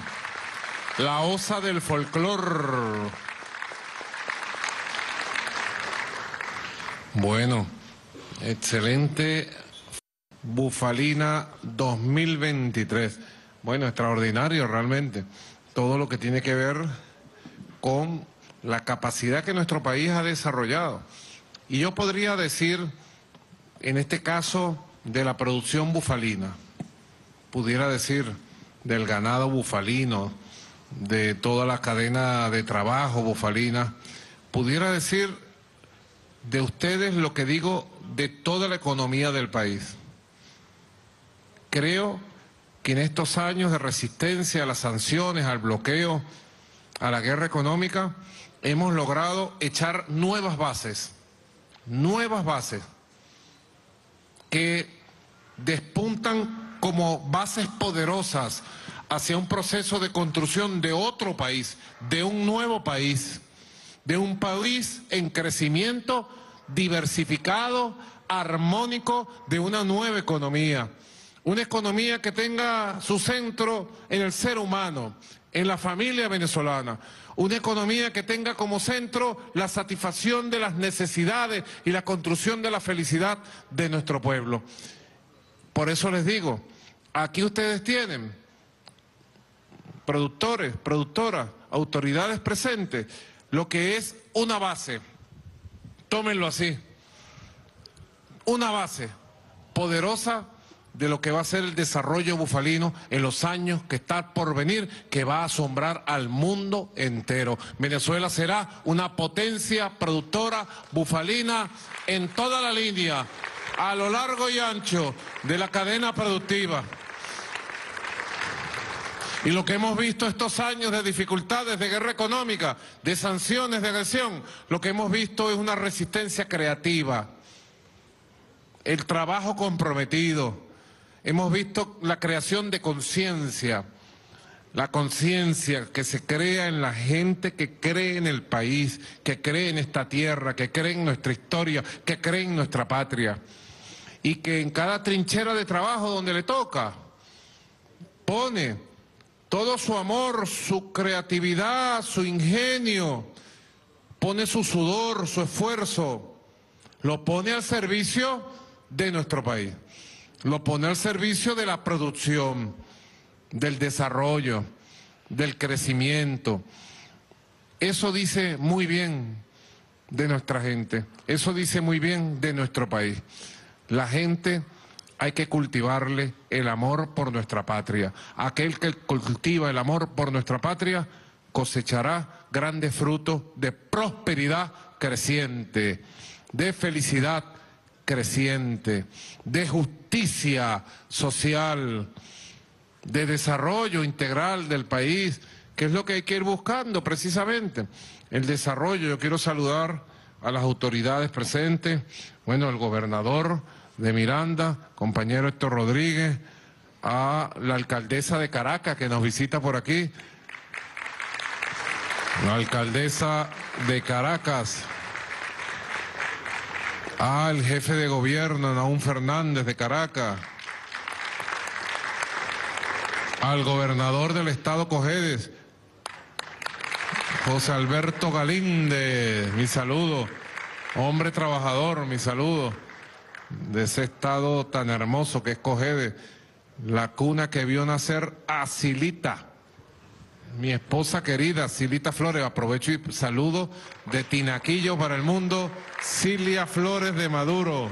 [SPEAKER 3] la osa del folclor. Bueno, excelente Bufalina 2023. Bueno, extraordinario realmente. Todo lo que tiene que ver con la capacidad que nuestro país ha desarrollado. Y yo podría decir, en este caso, de la producción bufalina, pudiera decir del ganado bufalino, de toda la cadena de trabajo bufalina, pudiera decir de ustedes lo que digo de toda la economía del país. Creo que en estos años de resistencia a las sanciones, al bloqueo, a la guerra económica, hemos logrado echar nuevas bases, nuevas bases que despuntan como bases poderosas hacia un proceso de construcción de otro país, de un nuevo país de un país en crecimiento diversificado, armónico, de una nueva economía. Una economía que tenga su centro en el ser humano, en la familia venezolana. Una economía que tenga como centro la satisfacción de las necesidades y la construcción de la felicidad de nuestro pueblo. Por eso les digo, aquí ustedes tienen productores, productoras, autoridades presentes lo que es una base, tómenlo así, una base poderosa de lo que va a ser el desarrollo bufalino en los años que está por venir, que va a asombrar al mundo entero. Venezuela será una potencia productora bufalina en toda la línea, a lo largo y ancho de la cadena productiva. Y lo que hemos visto estos años de dificultades, de guerra económica, de sanciones, de agresión, lo que hemos visto es una resistencia creativa, el trabajo comprometido. Hemos visto la creación de conciencia, la conciencia que se crea en la gente que cree en el país, que cree en esta tierra, que cree en nuestra historia, que cree en nuestra patria. Y que en cada trinchera de trabajo donde le toca, pone todo su amor, su creatividad, su ingenio, pone su sudor, su esfuerzo, lo pone al servicio de nuestro país, lo pone al servicio de la producción, del desarrollo, del crecimiento. Eso dice muy bien de nuestra gente, eso dice muy bien de nuestro país. La gente hay que cultivarle el amor por nuestra patria. Aquel que cultiva el amor por nuestra patria cosechará grandes frutos de prosperidad creciente, de felicidad creciente, de justicia social, de desarrollo integral del país, que es lo que hay que ir buscando precisamente. El desarrollo, yo quiero saludar a las autoridades presentes, bueno, el gobernador de Miranda, compañero Héctor Rodríguez, a la alcaldesa de Caracas que nos visita por aquí, la alcaldesa de Caracas, al jefe de gobierno, Naún Fernández de Caracas, al gobernador del estado Cojedes, José Alberto Galíndez, mi saludo, hombre trabajador, mi saludo, de ese estado tan hermoso que es Cojedes, la cuna que vio nacer a Silita, mi esposa querida, Silita Flores, aprovecho y saludo de Tinaquillo para el mundo, Cilia Flores de Maduro.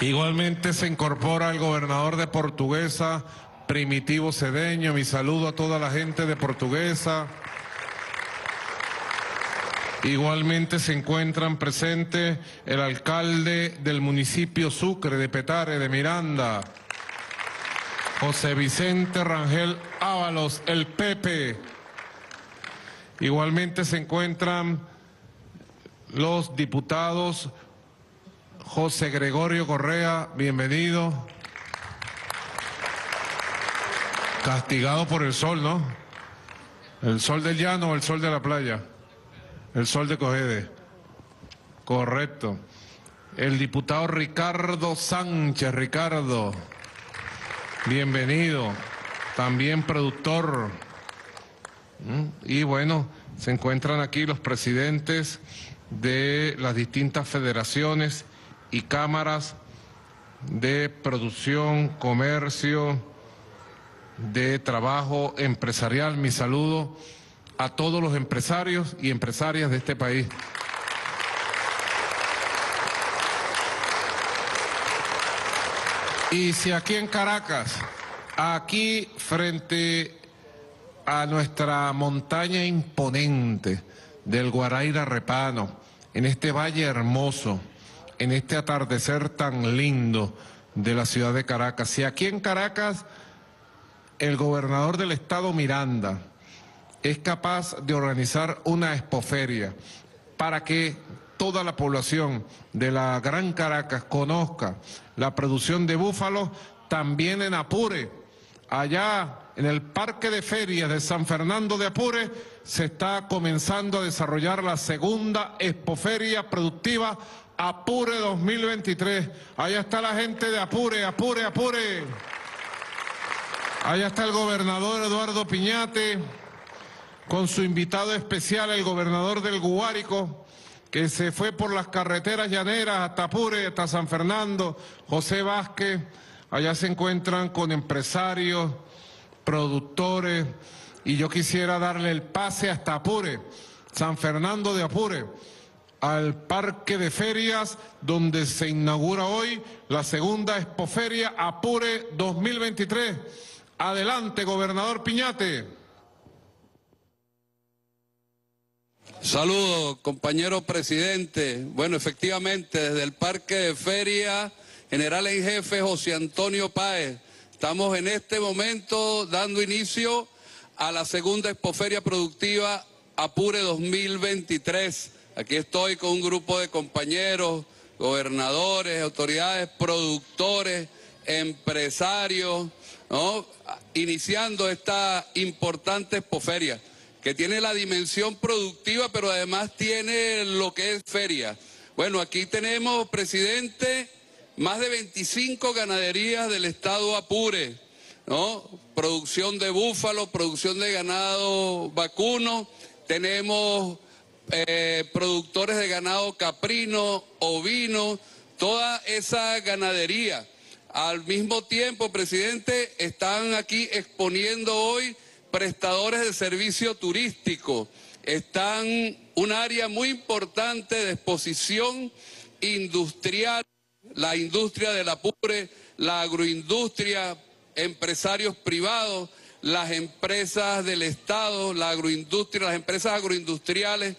[SPEAKER 3] Igualmente se incorpora el gobernador de Portuguesa, Primitivo Cedeño, mi saludo a toda la gente de Portuguesa. Igualmente se encuentran presentes el alcalde del municipio Sucre de Petare de Miranda, José Vicente Rangel Ábalos, el Pepe. Igualmente se encuentran los diputados José Gregorio Correa, bienvenido. Castigado por el sol, ¿no? ¿El sol del llano o el sol de la playa? El sol de Cogede. Correcto. El diputado Ricardo Sánchez, Ricardo. Bienvenido. También productor. ¿Mm? Y bueno, se encuentran aquí los presidentes de las distintas federaciones y cámaras de producción, comercio, de trabajo empresarial. Mi saludo a todos los empresarios y empresarias de este país. Y si aquí en Caracas, aquí frente a nuestra montaña imponente del Guaraíra Repano, en este valle hermoso, en este atardecer tan lindo de la ciudad de Caracas, si aquí en Caracas el gobernador del estado Miranda es capaz de organizar una expoferia para que toda la población de la Gran Caracas conozca la producción de búfalos, también en Apure, allá en el Parque de Ferias de San Fernando de Apure, se está comenzando a desarrollar la segunda expoferia productiva Apure 2023. Allá está la gente de Apure, Apure, Apure. Allá está el gobernador Eduardo Piñate, con su invitado especial, el gobernador del Guárico, que se fue por las carreteras llaneras hasta Apure, hasta San Fernando, José Vázquez. Allá se encuentran con empresarios, productores, y yo quisiera darle el pase hasta Apure, San Fernando de Apure, al Parque de Ferias, donde se inaugura hoy la segunda Expoferia Apure 2023. Adelante, gobernador Piñate.
[SPEAKER 17] Saludos, compañero presidente. Bueno, efectivamente, desde el Parque de Feria, General en Jefe José Antonio Páez, estamos en este momento dando inicio a la segunda expoferia productiva Apure 2023. Aquí estoy con un grupo de compañeros, gobernadores, autoridades, productores, empresarios, iniciando esta importante expoferia que tiene la dimensión productiva, pero además tiene lo que es feria. Bueno, aquí tenemos, presidente, más de 25 ganaderías del estado Apure, ¿no? Producción de búfalo, producción de ganado vacuno, tenemos eh, productores de ganado caprino, ovino, toda esa ganadería. Al mismo tiempo, presidente, están aquí exponiendo hoy prestadores de servicio turístico. Están un área muy importante de exposición industrial la industria del Apure, la agroindustria, empresarios privados, las empresas del Estado, la agroindustria, las empresas agroindustriales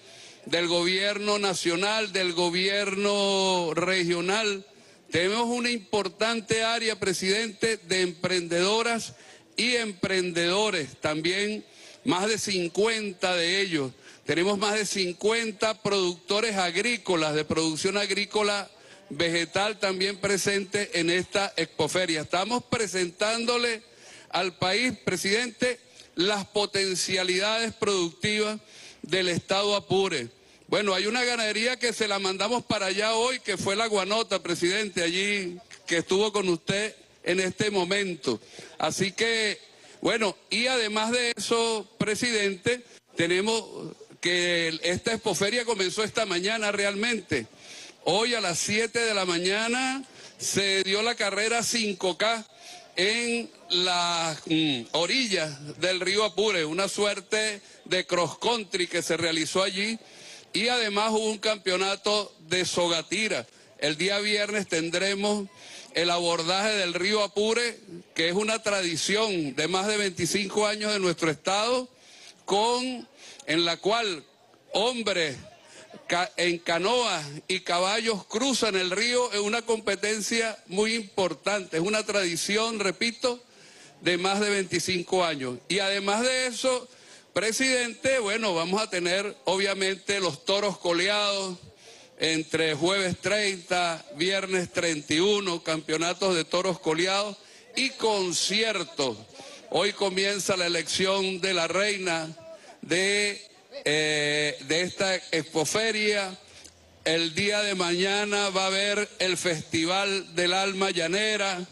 [SPEAKER 17] del gobierno nacional, del gobierno regional. Tenemos una importante área, presidente, de emprendedoras y emprendedores, también más de 50 de ellos. Tenemos más de 50 productores agrícolas, de producción agrícola vegetal también presente en esta expoferia. Estamos presentándole al país, presidente, las potencialidades productivas del estado Apure. Bueno, hay una ganadería que se la mandamos para allá hoy, que fue la Guanota, presidente, allí que estuvo con usted en este momento. Así que, bueno, y además de eso, presidente, tenemos que esta expoferia comenzó esta mañana realmente. Hoy a las 7 de la mañana se dio la carrera 5K en las mm, orillas del río Apure, una suerte de cross country que se realizó allí y además hubo un campeonato de sogatira. El día viernes tendremos el abordaje del río Apure, que es una tradición de más de 25 años de nuestro estado, con en la cual hombres en canoas y caballos cruzan el río es una competencia muy importante, es una tradición, repito, de más de 25 años. Y además de eso, presidente, bueno, vamos a tener obviamente los toros coleados entre jueves 30, viernes 31, campeonatos de toros coleados y conciertos. Hoy comienza la elección de la reina de eh, de esta expoferia. El día de mañana va a haber el Festival del Alma Llanera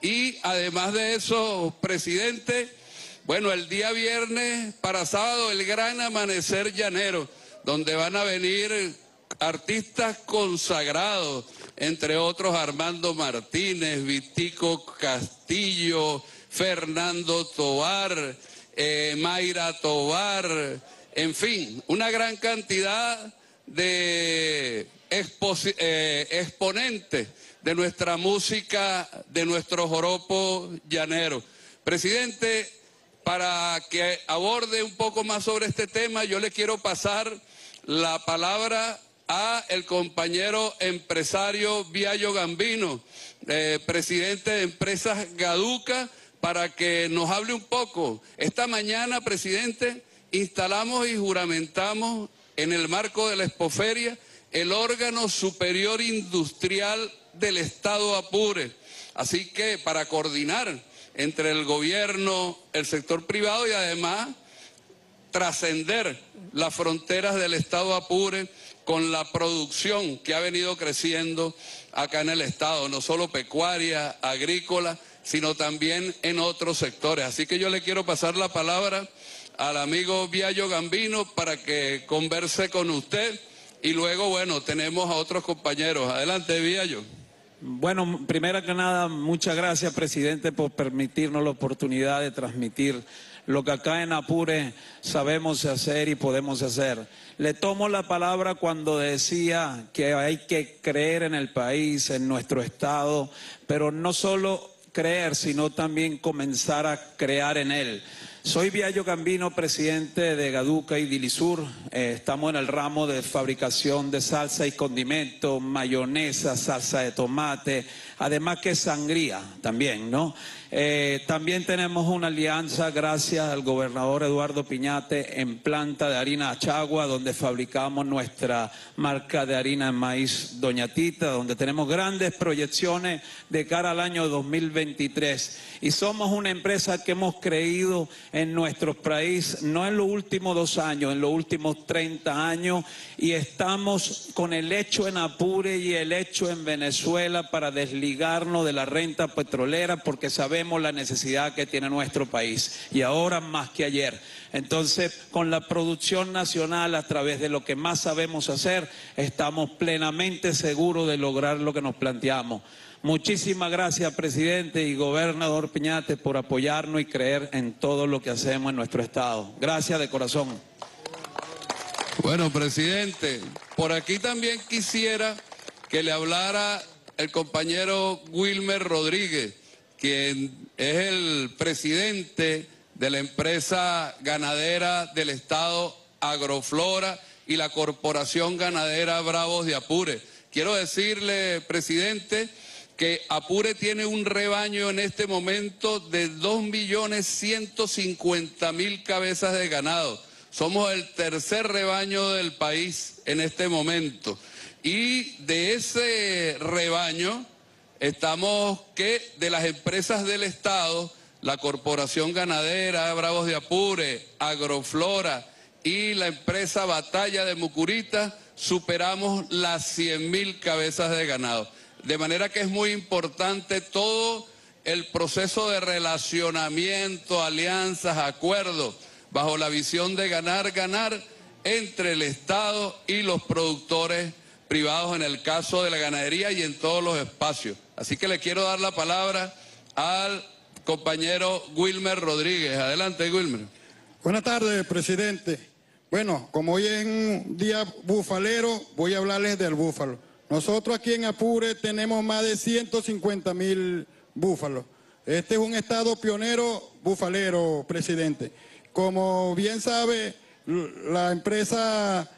[SPEAKER 17] y además de eso, presidente, bueno, el día viernes para sábado el gran amanecer llanero, donde van a venir artistas consagrados, entre otros Armando Martínez, Vitico Castillo, Fernando Tobar, eh, Mayra Tobar, en fin, una gran cantidad de eh, exponentes de nuestra música, de nuestro joropo llanero. Presidente, para que aborde un poco más sobre este tema, yo le quiero pasar la palabra a el compañero empresario Viallo Gambino, eh, presidente de Empresas Gaduca, para que nos hable un poco. Esta mañana, presidente, instalamos y juramentamos en el marco de la expoferia el órgano superior industrial del Estado Apure. Así que para coordinar entre el gobierno, el sector privado y además trascender las fronteras del Estado Apure con la producción que ha venido creciendo acá en el Estado, no solo pecuaria, agrícola, sino también en otros sectores. Así que yo le quiero pasar la palabra al amigo Viallo Gambino para que converse con usted y luego, bueno, tenemos a otros compañeros. Adelante, Viallo.
[SPEAKER 18] Bueno, primero que nada, muchas gracias, presidente, por permitirnos la oportunidad de transmitir lo que acá en Apure sabemos hacer y podemos hacer. Le tomo la palabra cuando decía que hay que creer en el país, en nuestro Estado, pero no solo creer, sino también comenzar a crear en él. Soy Viallo Gambino, presidente de Gaduca y Dilisur. Eh, estamos en el ramo de fabricación de salsa y condimento, mayonesa, salsa de tomate, además que sangría también, ¿no? Eh, también tenemos una alianza gracias al gobernador Eduardo Piñate en planta de harina Achagua, donde fabricamos nuestra marca de harina de maíz Doña Tita, donde tenemos grandes proyecciones de cara al año 2023. Y somos una empresa que hemos creído en nuestro país, no en los últimos dos años, en los últimos 30 años, y estamos con el hecho en Apure y el hecho en Venezuela para desligarnos de la renta petrolera, porque sabemos la necesidad que tiene nuestro país y ahora más que ayer. Entonces, con la producción nacional, a través de lo que más sabemos hacer, estamos plenamente seguros de lograr lo que nos planteamos. Muchísimas gracias, presidente y gobernador Piñate, por apoyarnos y creer en todo lo que hacemos en nuestro Estado. Gracias de corazón.
[SPEAKER 17] Bueno, presidente, por aquí también quisiera que le hablara el compañero Wilmer Rodríguez, quien es el presidente de la empresa ganadera del Estado Agroflora y la Corporación Ganadera Bravos de Apure. Quiero decirle, presidente, que Apure tiene un rebaño en este momento de 2.150.000 cabezas de ganado. Somos el tercer rebaño del país en este momento. Y de ese rebaño estamos que de las empresas del Estado, la Corporación Ganadera Bravos de Apure, Agroflora y la empresa Batalla de Mucurita, superamos las 100 mil cabezas de ganado. De manera que es muy importante todo el proceso de relacionamiento, alianzas, acuerdos, bajo la visión de ganar, ganar entre el Estado y los productores privados en el caso de la ganadería y en todos los espacios. Así que le quiero dar la palabra al compañero Wilmer Rodríguez. Adelante, Wilmer.
[SPEAKER 19] Buenas tardes, presidente. Bueno, como hoy es un día bufalero, voy a hablarles del búfalo. Nosotros aquí en Apure tenemos más de 150 mil búfalos. Este es un estado pionero bufalero, presidente. Como bien sabe, la empresa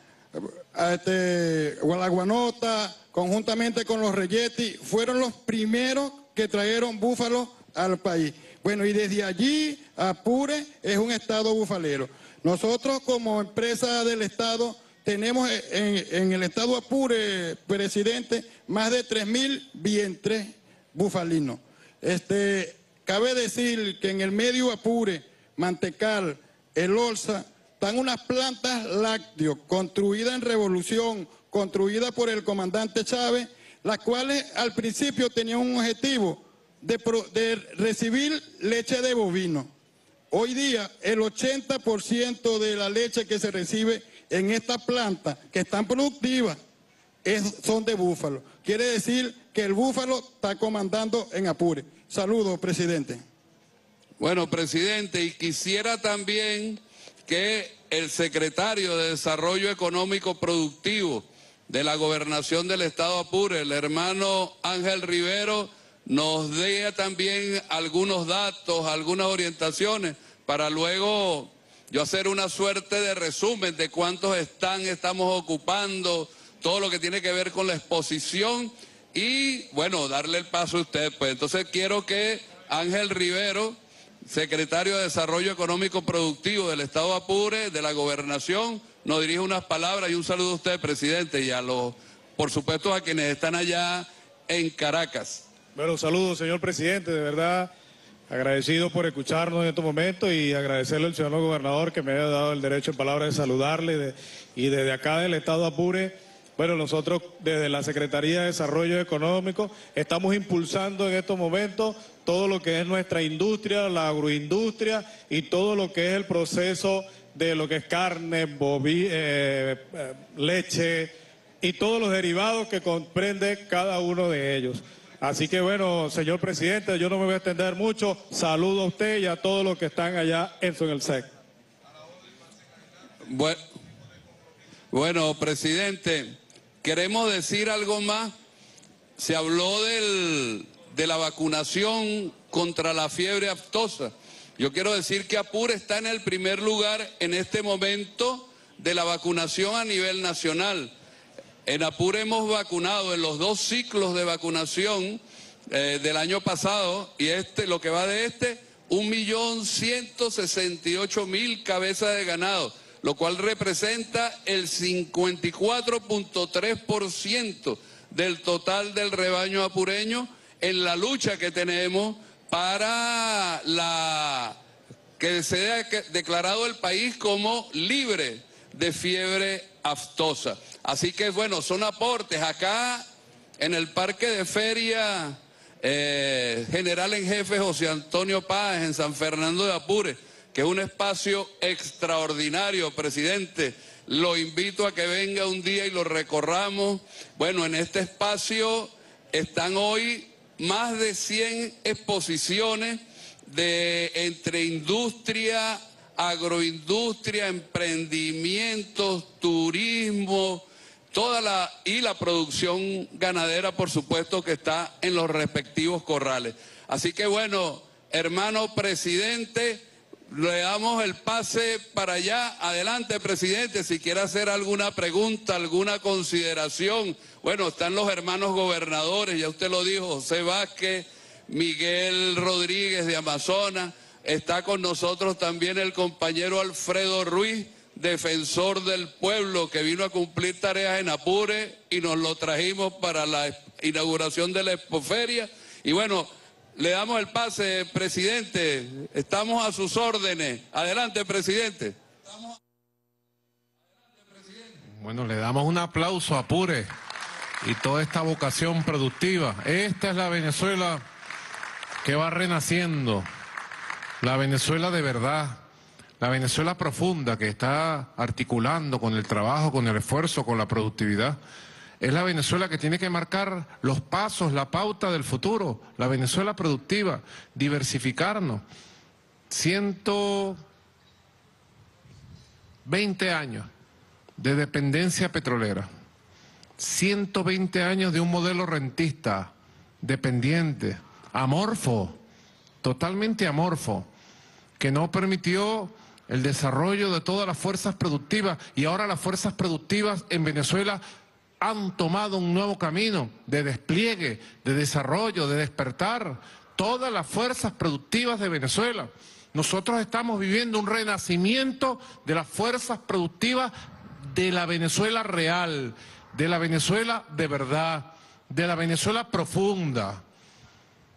[SPEAKER 19] este, Guanaguanota, conjuntamente con los Reyetti, fueron los primeros que trajeron búfalos al país. Bueno, y desde allí, Apure es un estado bufalero. Nosotros como empresa del estado tenemos en, en el estado Apure, presidente, más de 3.000 vientres bufalinos. Este, cabe decir que en el medio Apure, Mantecal, El Olsa, están unas plantas lácteos construidas en revolución, construidas por el comandante Chávez, las cuales al principio tenían un objetivo de, recibir leche de bovino. Hoy día el 80% de la leche que se recibe en estas plantas, que están productivas, es- son de búfalo. Quiere decir que el búfalo está comandando en Apure. Saludos, presidente.
[SPEAKER 17] Bueno, presidente, y quisiera también que el secretario de Desarrollo Económico Productivo de la Gobernación del Estado Apure, el hermano Ángel Rivero, nos dé también algunos datos, algunas orientaciones, para luego yo hacer una suerte de resumen de cuántos están, estamos ocupando, todo lo que tiene que ver con la exposición y, bueno, darle el paso a usted. Pues entonces quiero que Ángel Rivero secretario de Desarrollo Económico Productivo del Estado Apure, de la Gobernación, nos dirige unas palabras y un saludo a usted, presidente, y a los, por supuesto, a quienes están allá en Caracas.
[SPEAKER 20] Bueno, saludos, señor presidente, de verdad agradecido por escucharnos en estos momentos y agradecerle al señor gobernador que me haya dado el derecho en palabra de saludarle y desde acá del Estado Apure. Bueno, nosotros desde la Secretaría de Desarrollo Económico estamos impulsando en estos momentos todo lo que es nuestra industria, la agroindustria y todo lo que es el proceso de lo que es carne, eh, eh, leche y todos los derivados que comprende cada uno de ellos. Así que bueno, señor presidente, yo no me voy a extender mucho. Saludo a usted y a todos los que están allá en SEC.
[SPEAKER 17] Bue- Bueno, presidente, queremos decir algo más. Se habló del- de la vacunación contra la fiebre aftosa. Yo quiero decir que Apure está en el primer lugar en este momento de la vacunación a nivel nacional. En Apure hemos vacunado en los dos ciclos de vacunación eh, del año pasado y este, lo que va de este, un millón ciento sesenta y ocho mil cabezas de ganado, lo cual representa el 54.3% del total del rebaño apureño en la lucha que tenemos para la que se haya que- declarado el país como libre de fiebre aftosa. Así que bueno, son aportes. Acá en el parque de feria eh, general en jefe José Antonio Páez en San Fernando de Apure, que es un espacio extraordinario, presidente. Lo invito a que venga un día y lo recorramos. Bueno, en este espacio están hoy más de 100 exposiciones de entre industria, agroindustria, emprendimientos, turismo toda la y la producción ganadera, por supuesto, que está en los respectivos corrales. Así que bueno, hermano presidente, le damos el pase para allá. Adelante, presidente, si quiere hacer alguna pregunta, alguna consideración. Bueno, están los hermanos gobernadores, ya usted lo dijo, José Vázquez, Miguel Rodríguez de Amazonas. Está con nosotros también el compañero Alfredo Ruiz, defensor del pueblo, que vino a cumplir tareas en Apure y nos lo trajimos para la inauguración de la expoferia. Y bueno, le damos el pase, presidente. Estamos a sus órdenes. Adelante, presidente.
[SPEAKER 3] Bueno, le damos un aplauso a Pure y toda esta vocación productiva. Esta es la Venezuela que va renaciendo, la Venezuela de verdad, la Venezuela profunda que está articulando con el trabajo, con el esfuerzo, con la productividad. Es la Venezuela que tiene que marcar los pasos, la pauta del futuro, la Venezuela productiva, diversificarnos. 120 años de dependencia petrolera, 120 años de un modelo rentista, dependiente, amorfo, totalmente amorfo, que no permitió el desarrollo de todas las fuerzas productivas. Y ahora las fuerzas productivas en Venezuela han tomado un nuevo camino de despliegue, de desarrollo, de despertar todas las fuerzas productivas de Venezuela. Nosotros estamos viviendo un renacimiento de las fuerzas productivas de la Venezuela real, de la Venezuela de verdad, de la Venezuela profunda,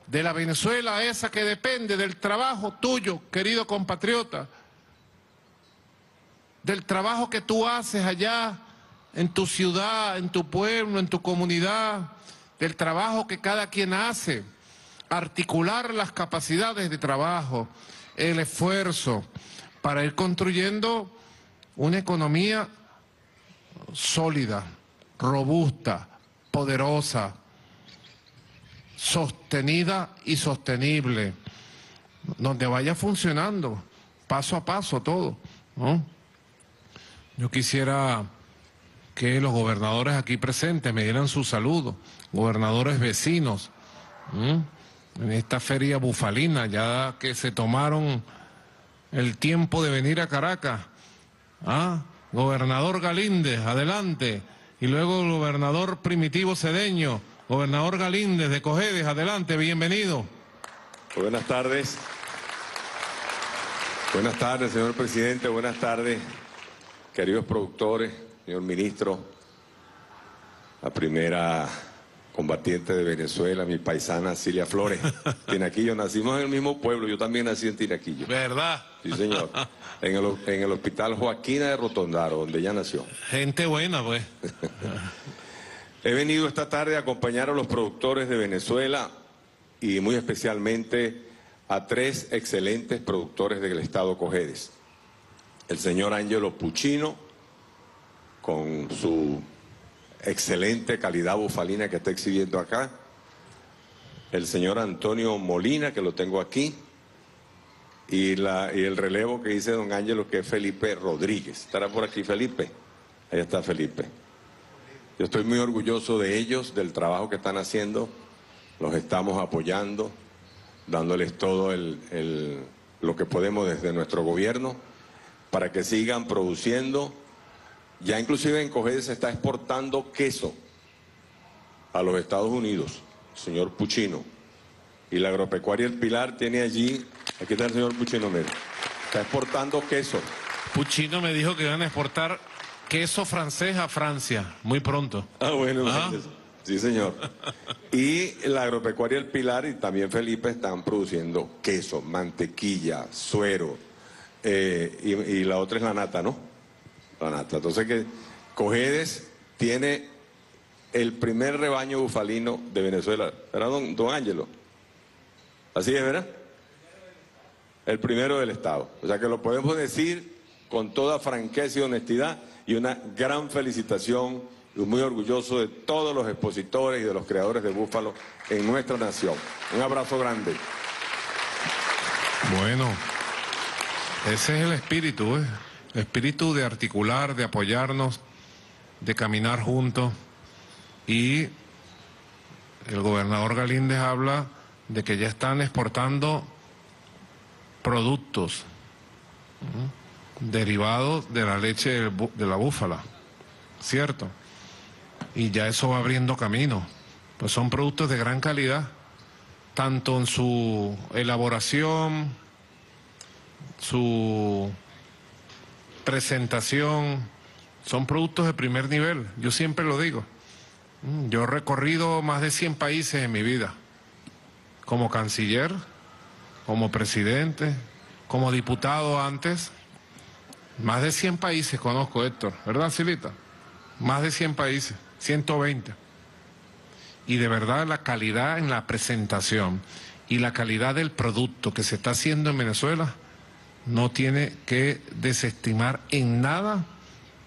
[SPEAKER 3] de la Venezuela esa que depende del trabajo tuyo, querido compatriota, del trabajo que tú haces allá en tu ciudad, en tu pueblo, en tu comunidad, del trabajo que cada quien hace, articular las capacidades de trabajo, el esfuerzo para ir construyendo una economía sólida, robusta, poderosa, sostenida y sostenible, donde vaya funcionando paso a paso todo. ¿no? Yo quisiera que los gobernadores aquí presentes me dieran su saludo, gobernadores vecinos, en esta feria bufalina, ya que se tomaron el tiempo de venir a Caracas. ¿Ah? Gobernador Galíndez, adelante. Y luego el gobernador Primitivo Cedeño, gobernador Galíndez de Cojedes, adelante, bienvenido.
[SPEAKER 21] Buenas tardes. Buenas tardes, señor presidente. Buenas tardes, queridos productores, señor ministro, la primera combatiente de Venezuela, mi paisana Cilia Flores. [laughs] Tinaquillo, nacimos en el mismo pueblo, yo también nací en Tinaquillo.
[SPEAKER 3] ¿Verdad?
[SPEAKER 21] Sí, señor. En el, en el hospital Joaquina de Rotondaro, donde ella nació.
[SPEAKER 3] Gente buena, pues. [laughs]
[SPEAKER 21] He venido esta tarde a acompañar a los productores de Venezuela y muy especialmente a tres excelentes productores del estado Cojedes. El señor Ángelo Puccino, con su excelente calidad bufalina que está exhibiendo acá. El señor Antonio Molina, que lo tengo aquí. Y, la, y el relevo que dice don Ángelo, que es Felipe Rodríguez. ¿Estará por aquí Felipe? Ahí está Felipe. Yo estoy muy orgulloso de ellos, del trabajo que están haciendo. Los estamos apoyando, dándoles todo el, el, lo que podemos desde nuestro gobierno para que sigan produciendo. Ya inclusive en Cojedes se está exportando queso a los Estados Unidos, señor Puchino. Y la agropecuaria El Pilar tiene allí, aquí está el señor Puchino, mire, está exportando queso.
[SPEAKER 3] Puchino me dijo que iban a exportar queso francés a Francia, muy pronto.
[SPEAKER 21] Ah, bueno, sí señor. Y la agropecuaria El Pilar y también Felipe están produciendo queso, mantequilla, suero, eh, y, y la otra es la nata, ¿no? Entonces que Cojedes tiene el primer rebaño bufalino de Venezuela. ¿Verdad, don, don Ángelo? Así es, ¿verdad? El primero del Estado. O sea que lo podemos decir con toda franqueza y honestidad y una gran felicitación y muy orgulloso de todos los expositores y de los creadores de Búfalo en nuestra nación. Un abrazo grande.
[SPEAKER 3] Bueno, ese es el espíritu, ¿eh? Espíritu de articular, de apoyarnos, de caminar juntos y el gobernador Galíndez habla de que ya están exportando productos derivados de la leche de la búfala, ¿cierto? Y ya eso va abriendo camino. Pues son productos de gran calidad, tanto en su elaboración, su presentación, son productos de primer nivel, yo siempre lo digo. Mm, Yo he recorrido más de 100 países en mi vida, como canciller, como presidente, como diputado antes. Más de 100 países conozco, Héctor, ¿verdad, Silita? Más de 100 países, 120. Y de verdad la calidad en la presentación y la calidad del producto que se está haciendo en Venezuela no tiene que desestimar en nada,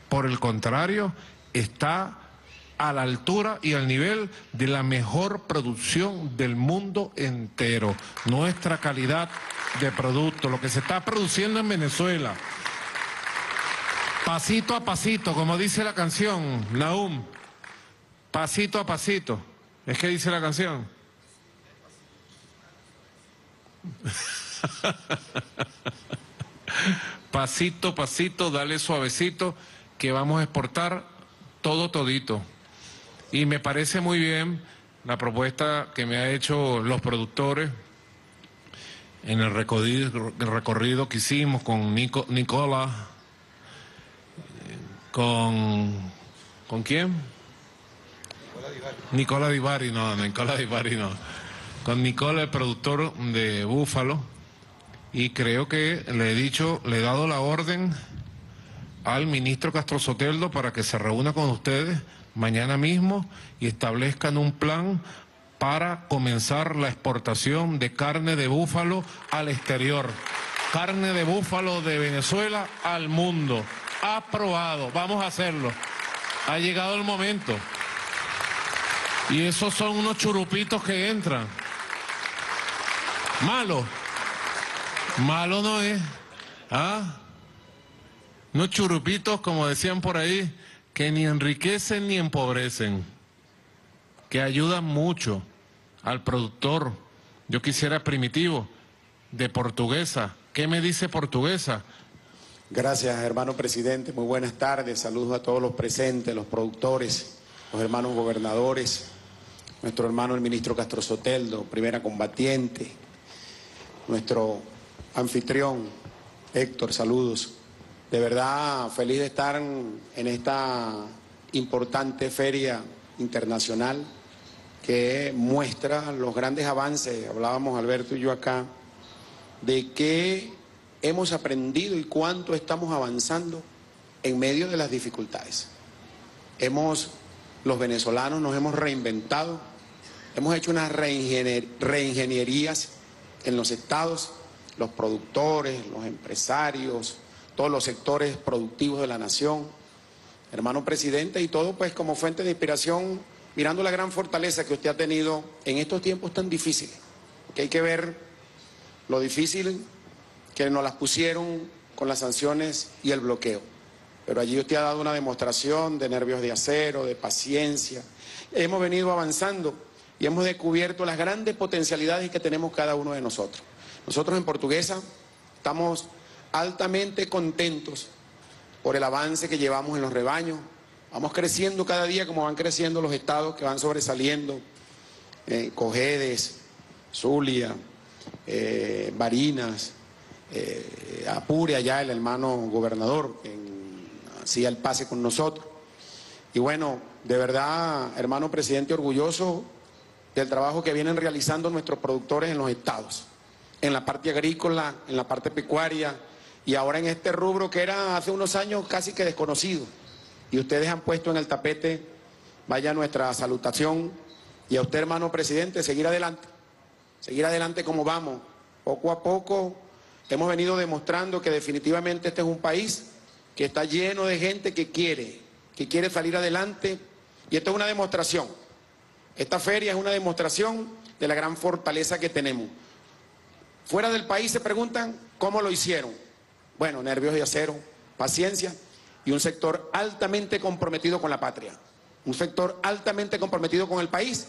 [SPEAKER 3] por el contrario, está a la altura y al nivel de la mejor producción del mundo entero. Nuestra calidad de producto, lo que se está produciendo en Venezuela, pasito a pasito, como dice la canción, Naum, pasito a pasito, es que dice la canción. [laughs] pasito, pasito, dale suavecito, que vamos a exportar todo todito. Y me parece muy bien la propuesta que me ha hecho los productores en el recorrido, recorrido que hicimos con Nico, Nicola, con, ¿con quién? Nicola Di Bari, no, Nicola Di Bari no. Con Nicola, el productor de Búfalo. Y creo que le he dicho, le he dado la orden al ministro Castro Soteldo para que se reúna con ustedes mañana mismo y establezcan un plan para comenzar la exportación de carne de búfalo al exterior. Carne de búfalo de Venezuela al mundo. Aprobado. Vamos a hacerlo. Ha llegado el momento. Y esos son unos churupitos que entran. Malo. Malo no es. ¿Ah? Unos churupitos, como decían por ahí, que ni enriquecen ni empobrecen, que ayudan mucho al productor. Yo quisiera primitivo, de portuguesa. ¿Qué me dice portuguesa?
[SPEAKER 22] Gracias, hermano presidente. Muy buenas tardes. Saludos a todos los presentes, los productores, los hermanos gobernadores, nuestro hermano el ministro Castro Soteldo, primera combatiente, nuestro anfitrión Héctor, saludos. De verdad, feliz de estar en esta importante feria internacional que muestra los grandes avances, hablábamos Alberto y yo acá, de que hemos aprendido y cuánto estamos avanzando en medio de las dificultades. Hemos, los venezolanos nos hemos reinventado, hemos hecho unas reingenier- reingenierías en los estados, los productores, los empresarios, todos los sectores productivos de la nación, hermano presidente, y todo pues como fuente de inspiración, mirando la gran fortaleza que usted ha tenido en estos tiempos tan difíciles, que hay que ver lo difícil que nos las pusieron con las sanciones y el bloqueo. Pero allí usted ha dado una demostración de nervios de acero, de paciencia. Hemos venido avanzando y hemos descubierto las grandes potencialidades que tenemos cada uno de nosotros. Nosotros en Portuguesa estamos altamente contentos por el avance que llevamos en los rebaños. Vamos creciendo cada día como van creciendo los estados que van sobresaliendo. Eh, Cojedes, Zulia, eh, Barinas, eh, Apure, allá el hermano gobernador, que hacía el pase con nosotros. Y bueno, de verdad, hermano presidente, orgulloso del trabajo que vienen realizando nuestros productores en los estados, en la parte agrícola, en la parte pecuaria y ahora en este rubro que era hace unos años casi que desconocido. Y ustedes han puesto en el tapete, vaya nuestra salutación y a usted, hermano presidente, seguir adelante, seguir adelante como vamos. Poco a poco hemos venido demostrando que definitivamente este es un país que está lleno de gente que quiere, que quiere salir adelante y esto es una demostración. Esta feria es una demostración de la gran fortaleza que tenemos. Fuera del país se preguntan cómo lo hicieron. Bueno, nervios de acero, paciencia y un sector altamente comprometido con la patria, un sector altamente comprometido con el país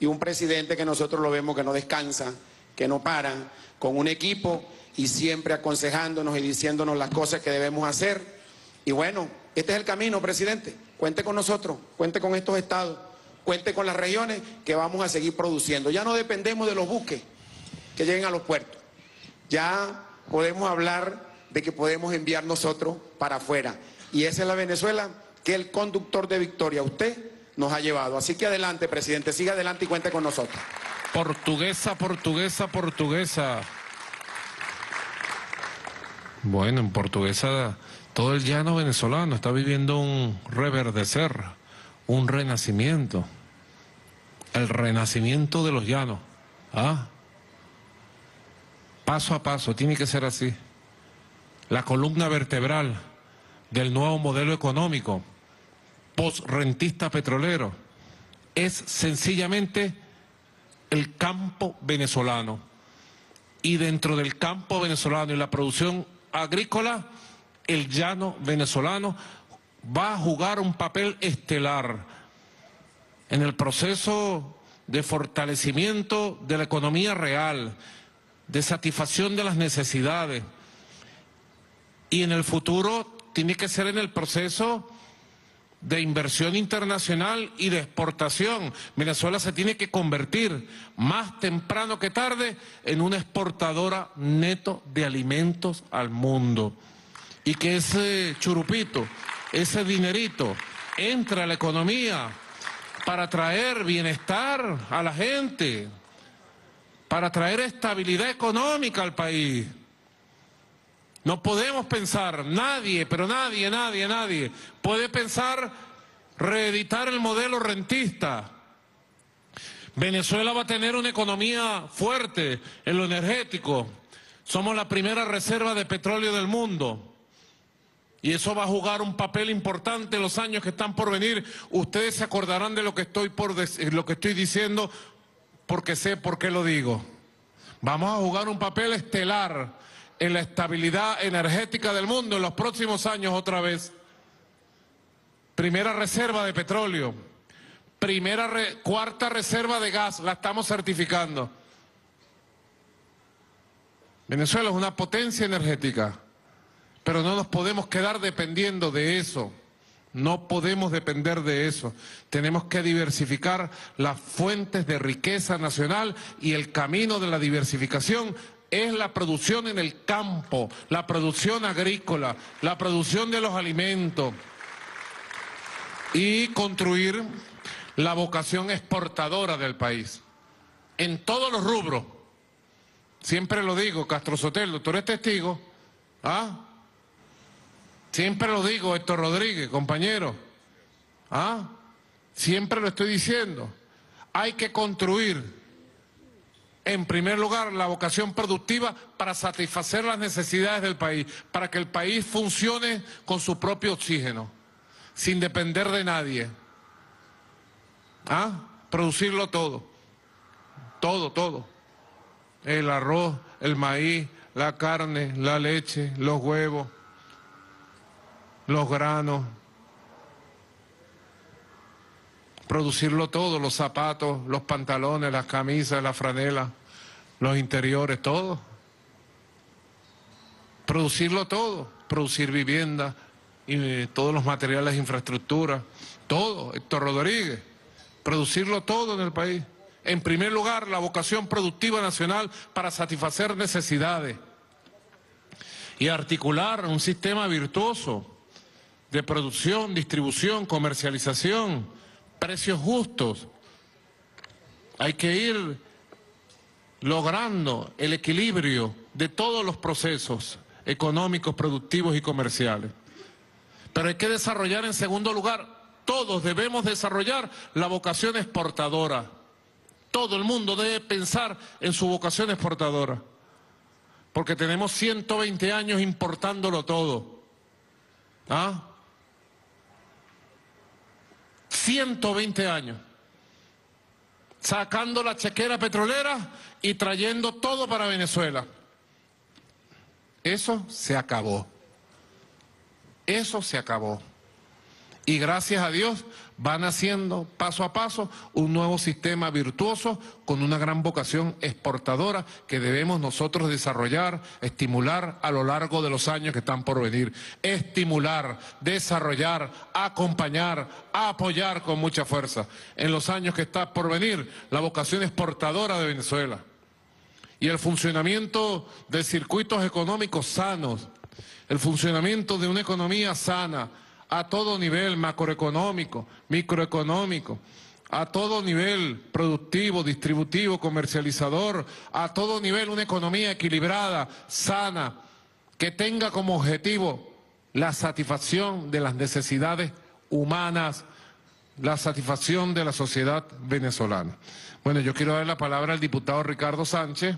[SPEAKER 22] y un presidente que nosotros lo vemos que no descansa, que no para, con un equipo y siempre aconsejándonos y diciéndonos las cosas que debemos hacer. Y bueno, este es el camino, presidente. Cuente con nosotros, cuente con estos estados, cuente con las regiones que vamos a seguir produciendo. Ya no dependemos de los buques que lleguen a los puertos. Ya podemos hablar de que podemos enviar nosotros para afuera. Y esa es la Venezuela que el conductor de Victoria, usted, nos ha llevado. Así que adelante, presidente, siga adelante y cuente con nosotros.
[SPEAKER 3] Portuguesa, portuguesa, portuguesa. Bueno, en portuguesa todo el llano venezolano está viviendo un reverdecer, un renacimiento. El renacimiento de los llanos. ¿Ah? Paso a paso, tiene que ser así. La columna vertebral del nuevo modelo económico, post-rentista petrolero, es sencillamente el campo venezolano. Y dentro del campo venezolano y la producción agrícola, el llano venezolano va a jugar un papel estelar en el proceso de fortalecimiento de la economía real, de satisfacción de las necesidades. Y en el futuro tiene que ser en el proceso de inversión internacional y de exportación. Venezuela se tiene que convertir más temprano que tarde en una exportadora neto de alimentos al mundo. Y que ese churupito, ese dinerito, entre a la economía para traer bienestar a la gente, para traer estabilidad económica al país. No podemos pensar, nadie, pero nadie, nadie, nadie, puede pensar reeditar el modelo rentista. Venezuela va a tener una economía fuerte en lo energético. Somos la primera reserva de petróleo del mundo. Y eso va a jugar un papel importante en los años que están por venir. Ustedes se acordarán de lo que estoy, por lo que estoy diciendo porque sé por qué lo digo. Vamos a jugar un papel estelar en la estabilidad energética del mundo en los próximos años otra vez. Primera reserva de petróleo, primera cuarta reserva de gas, la estamos certificando. Venezuela es una potencia energética, pero no nos podemos quedar dependiendo de eso. No podemos depender de eso. Tenemos que diversificar las fuentes de riqueza nacional y el camino de la diversificación es la producción en el campo, la producción agrícola, la producción de los alimentos y construir la vocación exportadora del país en todos los rubros. Siempre lo digo, Castro Sotel, doctor es testigo, ¿ah? Siempre lo digo, Héctor Rodríguez, compañero. ¿Ah? Siempre lo estoy diciendo. Hay que construir, en primer lugar, la vocación productiva para satisfacer las necesidades del país, para que el país funcione con su propio oxígeno, sin depender de nadie. ¿Ah? Producirlo todo. Todo, todo. El arroz, el maíz, la carne, la leche, los huevos los granos, producirlo todo, los zapatos, los pantalones, las camisas, las franelas, los interiores, todo. Producirlo todo, producir vivienda, y eh, todos los materiales infraestructura, todo, Héctor Rodríguez, producirlo todo en el país. En primer lugar, la vocación productiva nacional para satisfacer necesidades y articular un sistema virtuoso de producción, distribución, comercialización, precios justos. Hay que ir logrando el equilibrio de todos los procesos económicos, productivos y comerciales. Pero hay que desarrollar en segundo lugar, todos debemos desarrollar la vocación exportadora. Todo el mundo debe pensar en su vocación exportadora. Porque tenemos 120 años importándolo todo. ¿Ah? 120 años, sacando la chequera petrolera y trayendo todo para Venezuela. Eso se acabó. Eso se acabó. Y gracias a Dios van haciendo paso a paso un nuevo sistema virtuoso con una gran vocación exportadora que debemos nosotros desarrollar, estimular a lo largo de los años que están por venir. Estimular, desarrollar, acompañar, apoyar con mucha fuerza. En los años que están por venir, la vocación exportadora de Venezuela y el funcionamiento de circuitos económicos sanos, el funcionamiento de una economía sana a todo nivel macroeconómico, microeconómico, a todo nivel productivo, distributivo, comercializador, a todo nivel una economía equilibrada, sana, que tenga como objetivo la satisfacción de las necesidades humanas, la satisfacción de la sociedad venezolana. Bueno, yo quiero dar la palabra al diputado Ricardo Sánchez,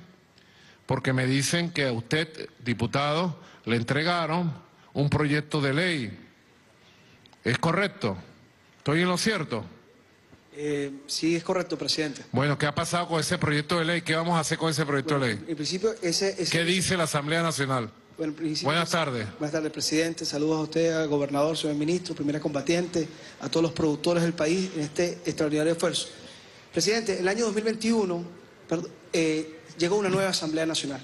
[SPEAKER 3] porque me dicen que a usted, diputado, le entregaron un proyecto de ley. ¿Es correcto? ¿Estoy en lo cierto?
[SPEAKER 23] Eh, sí, es correcto, presidente.
[SPEAKER 3] Bueno, ¿qué ha pasado con ese proyecto de ley? ¿Qué vamos a hacer con ese proyecto de ley?
[SPEAKER 23] En principio, ese... ese-
[SPEAKER 3] ¿Qué dice la Asamblea Nacional?
[SPEAKER 23] Bueno,
[SPEAKER 3] Buenas tardes.
[SPEAKER 23] Buenas tardes, presidente. Saludos a usted, al gobernador, señor ministro, primera combatiente, a todos los productores del país en este extraordinario esfuerzo. Presidente, el año 2021 perdón, eh, llegó una nueva Asamblea Nacional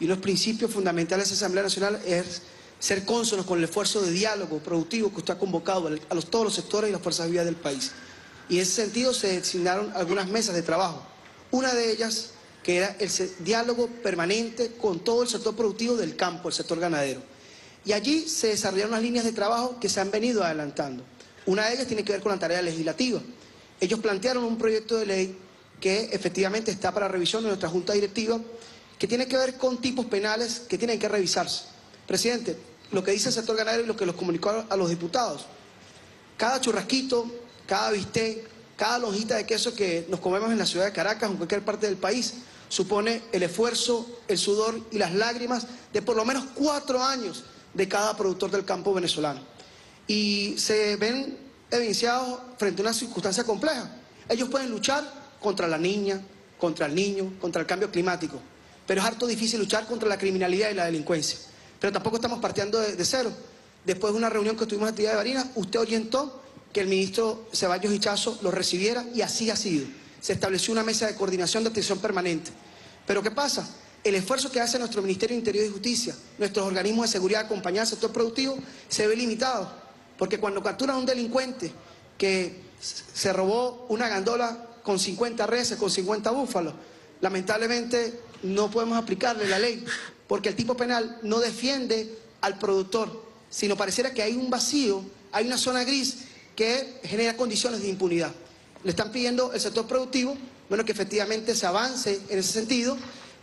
[SPEAKER 23] y los principios fundamentales de esa Asamblea Nacional es ser cónsonos con el esfuerzo de diálogo productivo que usted ha convocado a todos los sectores y las fuerzas vivas del país. Y en ese sentido se designaron algunas mesas de trabajo. Una de ellas que era el diálogo permanente con todo el sector productivo del campo, el sector ganadero. Y allí se desarrollaron unas líneas de trabajo que se han venido adelantando. Una de ellas tiene que ver con la tarea legislativa. Ellos plantearon un proyecto de ley que efectivamente está para revisión de nuestra Junta Directiva, que tiene que ver con tipos penales que tienen que revisarse. Presidente, lo que dice el sector ganadero y lo que los comunicó a- los diputados, cada churrasquito, cada bistec, cada lonjita de queso que nos comemos en la ciudad de Caracas o en cualquier parte del país supone el esfuerzo, el sudor y las lágrimas de por lo menos cuatro años de cada productor del campo venezolano. Y se ven evidenciados frente a una circunstancia compleja. Ellos pueden luchar contra la niña, contra el niño, contra el cambio climático, pero es harto difícil luchar contra la criminalidad y la delincuencia. Pero tampoco estamos partiendo de, cero. Después de una reunión que tuvimos en actividad de Barinas, usted orientó que el ministro Ceballos Hichazo lo recibiera y así ha sido. Se estableció una mesa de coordinación de atención permanente. Pero ¿qué pasa? El esfuerzo que hace nuestro Ministerio de Interior y Justicia, nuestros organismos de seguridad acompañados al sector productivo, se ve limitado. Porque cuando capturan a un delincuente que se robó una gandola con 50 reses, con 50 búfalos, lamentablemente no podemos aplicarle la ley, porque el tipo penal no defiende al productor, sino pareciera que hay un vacío, hay una zona gris que genera condiciones de impunidad. Le están pidiendo el sector productivo, bueno, que efectivamente se avance en ese sentido.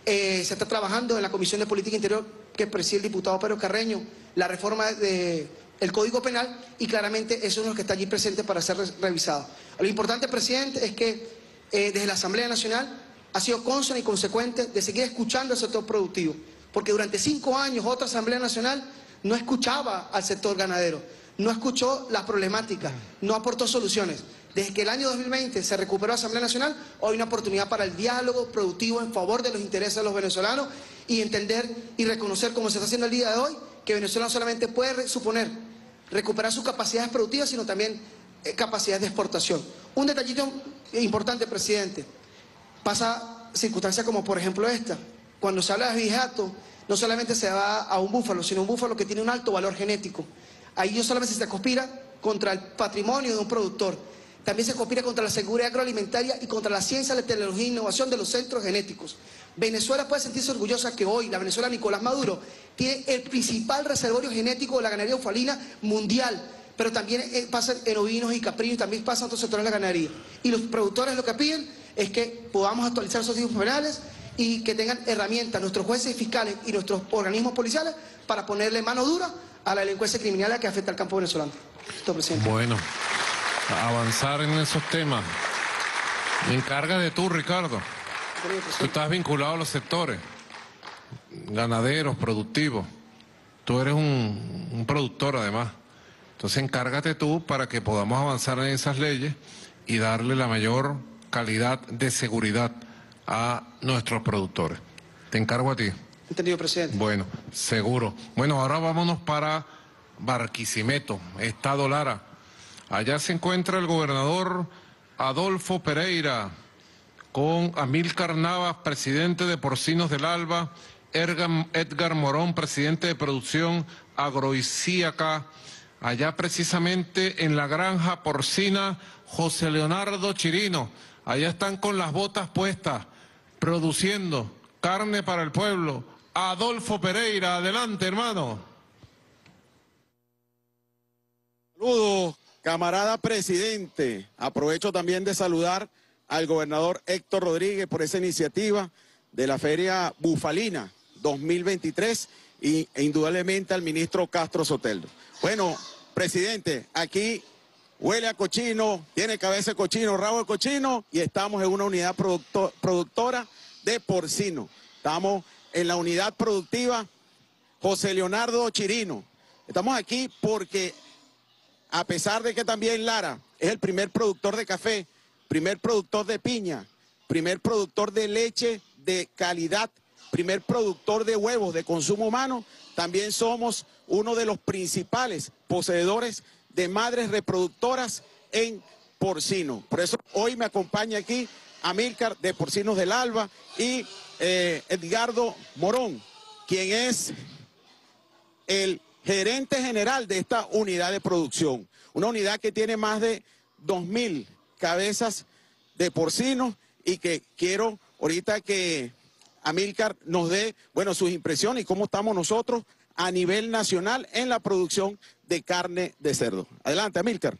[SPEAKER 23] Eh, se está trabajando en la Comisión de Política Interior que preside el diputado Pedro Carreño, la reforma del Código Penal, y claramente eso es lo que está allí presente para ser re- revisado. Lo importante, presidente, es que eh, desde la Asamblea Nacional ha sido consona y consecuente de seguir escuchando al sector productivo, porque durante cinco años otra Asamblea Nacional no escuchaba al sector ganadero, no escuchó las problemáticas, no aportó soluciones. Desde que el año 2020 se recuperó la Asamblea Nacional, hoy una oportunidad para el diálogo productivo en favor de los intereses de los venezolanos y entender y reconocer, como se está haciendo el día de hoy, que Venezuela no solamente puede suponer recuperar sus capacidades productivas, sino también eh, capacidades de exportación. Un detallito importante, presidente. Pasa circunstancias como por ejemplo esta. Cuando se habla de abigeato, no solamente se va a un búfalo, sino un búfalo que tiene un alto valor genético. Ahí no solamente se conspira contra el patrimonio de un productor, también se conspira contra la seguridad agroalimentaria y contra la ciencia, la tecnología e innovación de los centros genéticos. Venezuela puede sentirse orgullosa que hoy la Venezuela Nicolás Maduro tiene el principal reservorio genético de la ganadería bufalina mundial, pero también eh, pasa en ovinos y caprinos, también pasa en otros sectores de la ganadería. Y los productores lo que piden es que podamos actualizar esos tipos penales y que tengan herramientas nuestros jueces y fiscales y nuestros organismos policiales para ponerle mano dura a la delincuencia criminal que afecta al campo venezolano. Esto, presidente.
[SPEAKER 3] Bueno, avanzar en esos temas. Encarga de tú, Ricardo. Tú estás vinculado a los sectores, ganaderos, productivos. Tú eres un, un productor además. Entonces encárgate tú para que podamos avanzar en esas leyes y darle la mayor calidad de seguridad a nuestros productores. Te encargo a ti.
[SPEAKER 23] Entendido, presidente.
[SPEAKER 3] Bueno, seguro. Bueno, ahora vámonos para Barquisimeto, Estado Lara. Allá se encuentra el gobernador Adolfo Pereira con Amílcar Navas, presidente de Porcinos del Alba, Edgar Morón, presidente de producción agroicíaca, allá precisamente en la granja porcina José Leonardo Chirino. Allá están con las botas puestas, produciendo carne para el pueblo. Adolfo Pereira, adelante hermano.
[SPEAKER 22] Saludos, camarada presidente. Aprovecho también de saludar al gobernador Héctor Rodríguez por esa iniciativa de la Feria Bufalina 2023 y, e indudablemente al ministro Castro Soteldo. Bueno, presidente, aquí huele a cochino, tiene cabeza de cochino, rabo de cochino y estamos en una unidad producto- productora de porcino. Estamos en la unidad productiva José Leonardo Chirino. Estamos aquí porque a pesar de que también Lara es el primer productor de café, primer productor de piña, primer productor de leche de calidad, primer productor de huevos de consumo humano, también somos uno de los principales poseedores de madres reproductoras en porcino. Por eso hoy me acompaña aquí Amílcar de Porcinos del Alba y eh, Edgardo Morón, quien es el gerente general de esta unidad de producción. Una unidad que tiene más de 2.000 cabezas de porcino y que quiero ahorita que Amílcar nos dé, bueno, sus impresiones y cómo estamos nosotros a nivel nacional en la producción de carne de cerdo. Adelante, Amílcar.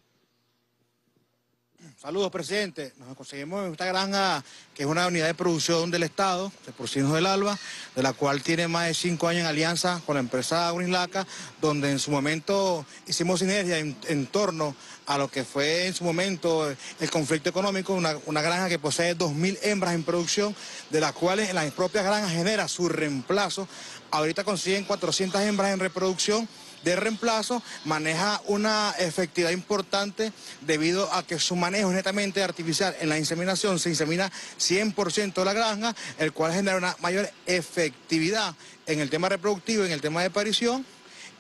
[SPEAKER 24] Saludos, presidente. Nos conseguimos en esta granja, que es una unidad de producción del Estado, de Porcinos del Alba, de la cual tiene más de cinco años en alianza con la empresa Agrinlaca, donde en su momento hicimos sinergia en, en torno a lo que fue en su momento el conflicto económico, una, granja que posee 2.000 hembras en producción, de las cuales las propias granjas genera su reemplazo. Ahorita consiguen 400 hembras en reproducción de reemplazo maneja una efectividad importante debido a que su manejo es netamente artificial. En la inseminación se insemina 100% de la granja, el cual genera una mayor efectividad en el tema reproductivo, en el tema de aparición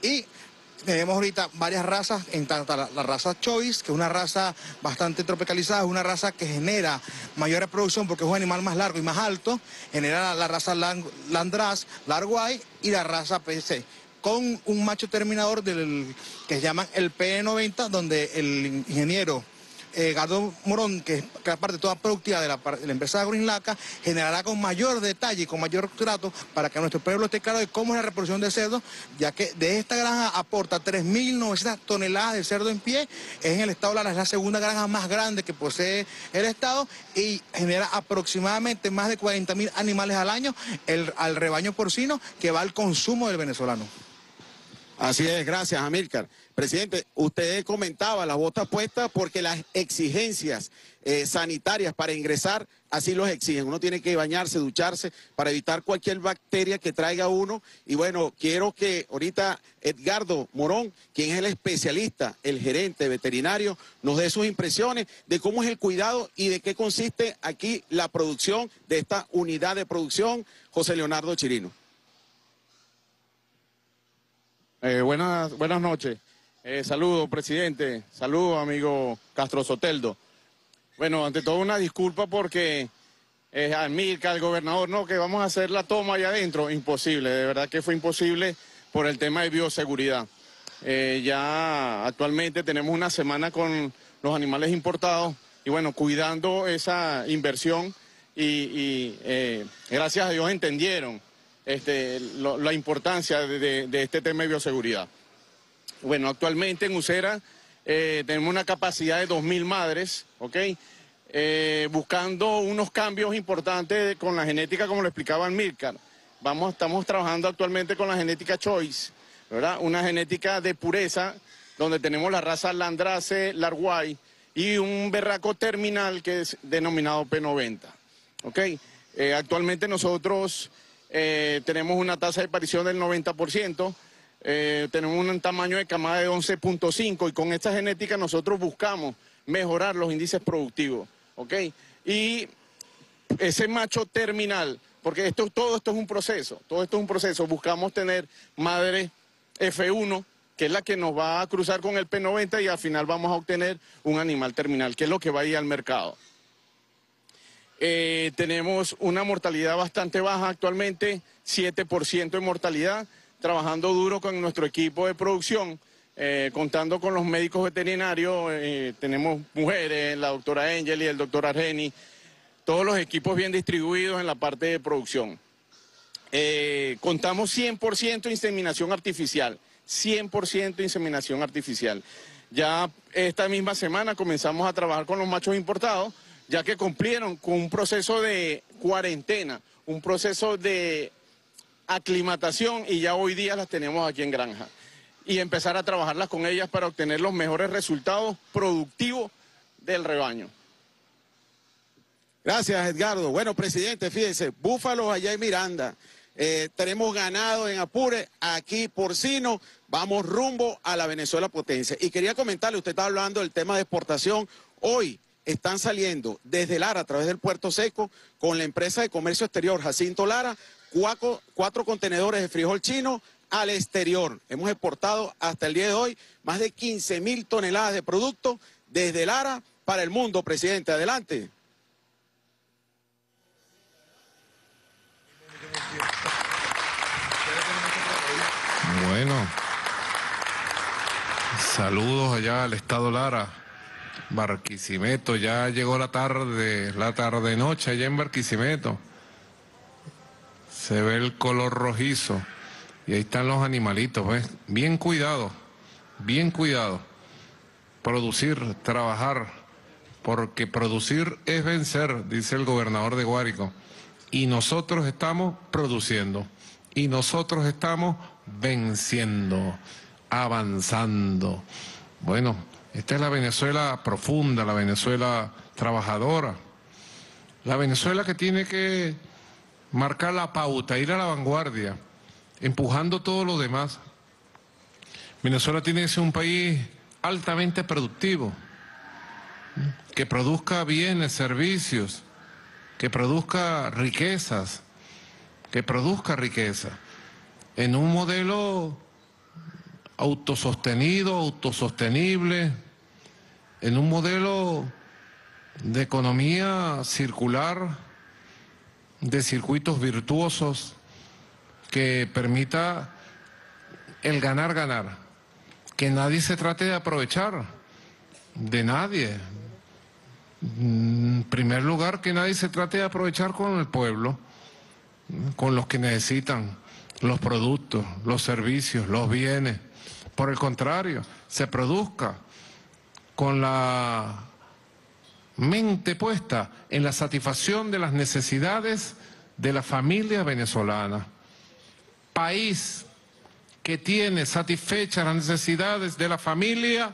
[SPEAKER 24] y tenemos ahorita varias razas, en tanto la, raza Choice, que es una raza bastante tropicalizada, es una raza que genera mayor reproducción porque es un animal más largo y más alto, genera la, raza Lan- Landraz, Larguay y la raza PC con un macho terminador del que se llaman el P90, donde el ingeniero eh, Gardo Morón, que es es parte toda productiva de la, de la empresa Agrinlaca, generará con mayor detalle y con mayor trato para que nuestro pueblo esté claro de cómo es la reproducción de cerdo, ya que de esta granja aporta 3.900 toneladas de cerdo en pie, es en el estado Lara, es la segunda granja más grande que posee el estado y genera aproximadamente más de 40.000 animales al año al rebaño porcino que va al consumo del venezolano.
[SPEAKER 22] Así es, gracias, Amílcar. Presidente, usted comentaba las botas puestas porque las exigencias eh, sanitarias para ingresar así los exigen. Uno tiene que bañarse, ducharse para evitar cualquier bacteria que traiga uno. Y bueno, quiero que ahorita Edgardo Morón, quien es el especialista, el gerente veterinario, nos dé sus impresiones de cómo es el cuidado y de qué consiste aquí la producción de esta unidad de producción, José Leonardo Chirino.
[SPEAKER 25] Eh, buenas, buenas noches. Eh, saludos, presidente. Saludos, amigo Castro Soteldo. Bueno, ante todo una disculpa porque eh, Amílcar, el gobernador, no, que vamos a hacer la toma allá adentro. Imposible, de verdad que fue imposible por el tema de bioseguridad. Eh, ya actualmente tenemos una semana con los animales importados y bueno, cuidando esa inversión y, eh, gracias a Dios entendieron este, la importancia de, de- de este tema de bioseguridad. Bueno, actualmente en Usera eh, tenemos una capacidad de 2.000 madres, ¿ok? Eh, buscando unos cambios importantes con la genética, como lo explicaba Milcar. Vamos, estamos trabajando actualmente con la genética Choice, ¿verdad? Una genética de pureza, donde tenemos la raza Landrace, Larguay y un berraco terminal que es denominado P90, ¿ok? Eh, actualmente nosotros tenemos una tasa de aparición del 90%, eh, tenemos un tamaño de camada de 11.5 y con esta genética nosotros buscamos mejorar los índices productivos, ¿ok? Y ese macho terminal, porque esto, todo esto es un proceso, todo esto es un proceso, buscamos tener madres F1 que es la que nos va a cruzar con el P90 y al final vamos a obtener un animal terminal, que es lo que va a ir al mercado. Eh, tenemos una mortalidad bastante baja actualmente, 7% de mortalidad, trabajando duro con nuestro equipo de producción, eh, contando con los médicos veterinarios, eh, tenemos mujeres, la doctora Angel y el doctor Argeni, todos los equipos bien distribuidos en la parte de producción. Eh, contamos 100% inseminación artificial, 100% inseminación artificial. Ya esta misma semana comenzamos a trabajar con los machos importados, ya que cumplieron con un proceso de cuarentena, un proceso de aclimatación y ya hoy día las tenemos aquí en granja. Y empezar a trabajarlas con ellas para obtener los mejores resultados productivos del rebaño.
[SPEAKER 26] Gracias, Edgardo. Bueno, presidente, fíjese, búfalos allá en Miranda. Eh, tenemos ganado en Apure, aquí porcino, vamos rumbo a la Venezuela potencia. Y quería comentarle, usted está hablando del tema de exportación. Hoy están saliendo desde Lara a través del Puerto Seco con la empresa de comercio exterior Jacinto Lara, cuatro, contenedores de frijol chino al exterior. Hemos exportado hasta el día de hoy más de 15 mil toneladas de producto desde Lara para el mundo, presidente. Adelante.
[SPEAKER 3] Bueno, saludos allá al Estado Lara, Barquisimeto, ya llegó la tarde, la tarde noche allá en Barquisimeto. Se ve el color rojizo y ahí están los animalitos, ¿ves? Bien cuidado, bien cuidado. Producir, trabajar, porque producir es vencer, dice el gobernador de Guárico. Y nosotros estamos produciendo, y nosotros estamos venciendo, avanzando. Bueno, esta es la Venezuela profunda, la Venezuela trabajadora, la Venezuela que tiene que marcar la pauta, ir a la vanguardia, empujando todo lo demás. Venezuela tiene que ser un país altamente productivo, que produzca bienes, servicios, que produzca riquezas, que produzca riqueza en un modelo autosostenido, autosostenible, en un modelo de economía circular, de circuitos virtuosos que permita el ganar, ganar, que nadie se trate de aprovechar, de nadie. En primer lugar, que nadie se trate de aprovechar con el pueblo, con los que necesitan los productos, los servicios, los bienes. Por el contrario, se produzca con la mente puesta en la satisfacción de las necesidades de la familia venezolana. País que tiene satisfechas las necesidades de la familia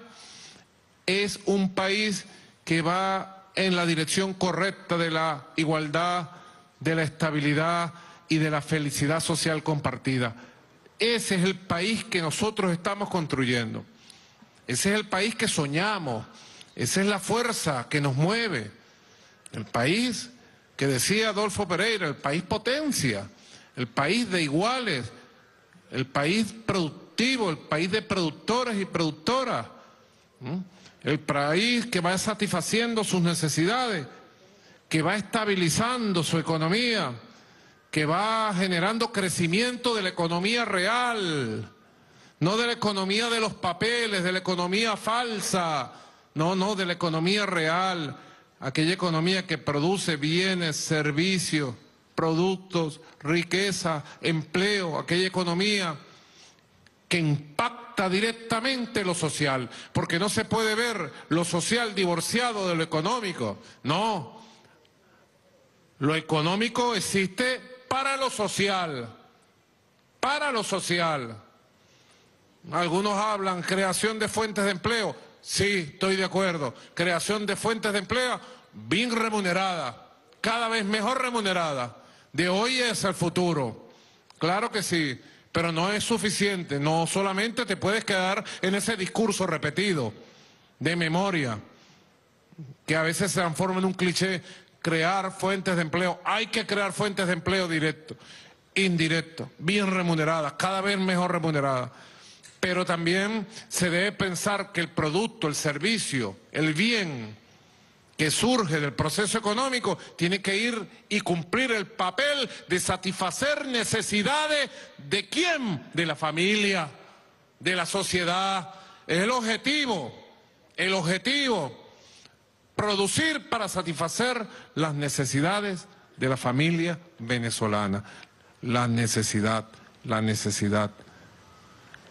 [SPEAKER 3] es un país que va en la dirección correcta de la igualdad, de la estabilidad, y de la felicidad social compartida. Ese es el país que nosotros estamos construyendo. Ese es el país que soñamos. Esa es la fuerza que nos mueve. El país que decía Adolfo Pereira, el país potencia, el país de iguales, el país productivo, el país de productores y productoras, el país que va satisfaciendo sus necesidades, que va estabilizando su economía, que va generando crecimiento de la economía real, no de la economía de los papeles, de la economía falsa, no, no, de la economía real, aquella economía que produce bienes, servicios, productos, riqueza, empleo, aquella economía que impacta directamente lo social, porque no se puede ver lo social divorciado de lo económico, no. Lo económico existe para lo social, para lo social. Algunos hablan creación de fuentes de empleo. Sí, estoy de acuerdo. Creación de fuentes de empleo bien remunerada, cada vez mejor remunerada. De hoy es el futuro. Claro que sí, pero no es suficiente. No solamente te puedes quedar en ese discurso repetido de memoria, que a veces se transforma en un cliché crear fuentes de empleo. Hay que crear fuentes de empleo directo, indirecto, bien remuneradas, cada vez mejor remuneradas. Pero también se debe pensar que el producto, el servicio, el bien que surge del proceso económico tiene que ir y cumplir el papel de satisfacer necesidades de quién, de la familia, de la sociedad. Es el objetivo, el objetivo, producir para satisfacer las necesidades de la familia venezolana. La necesidad, la necesidad,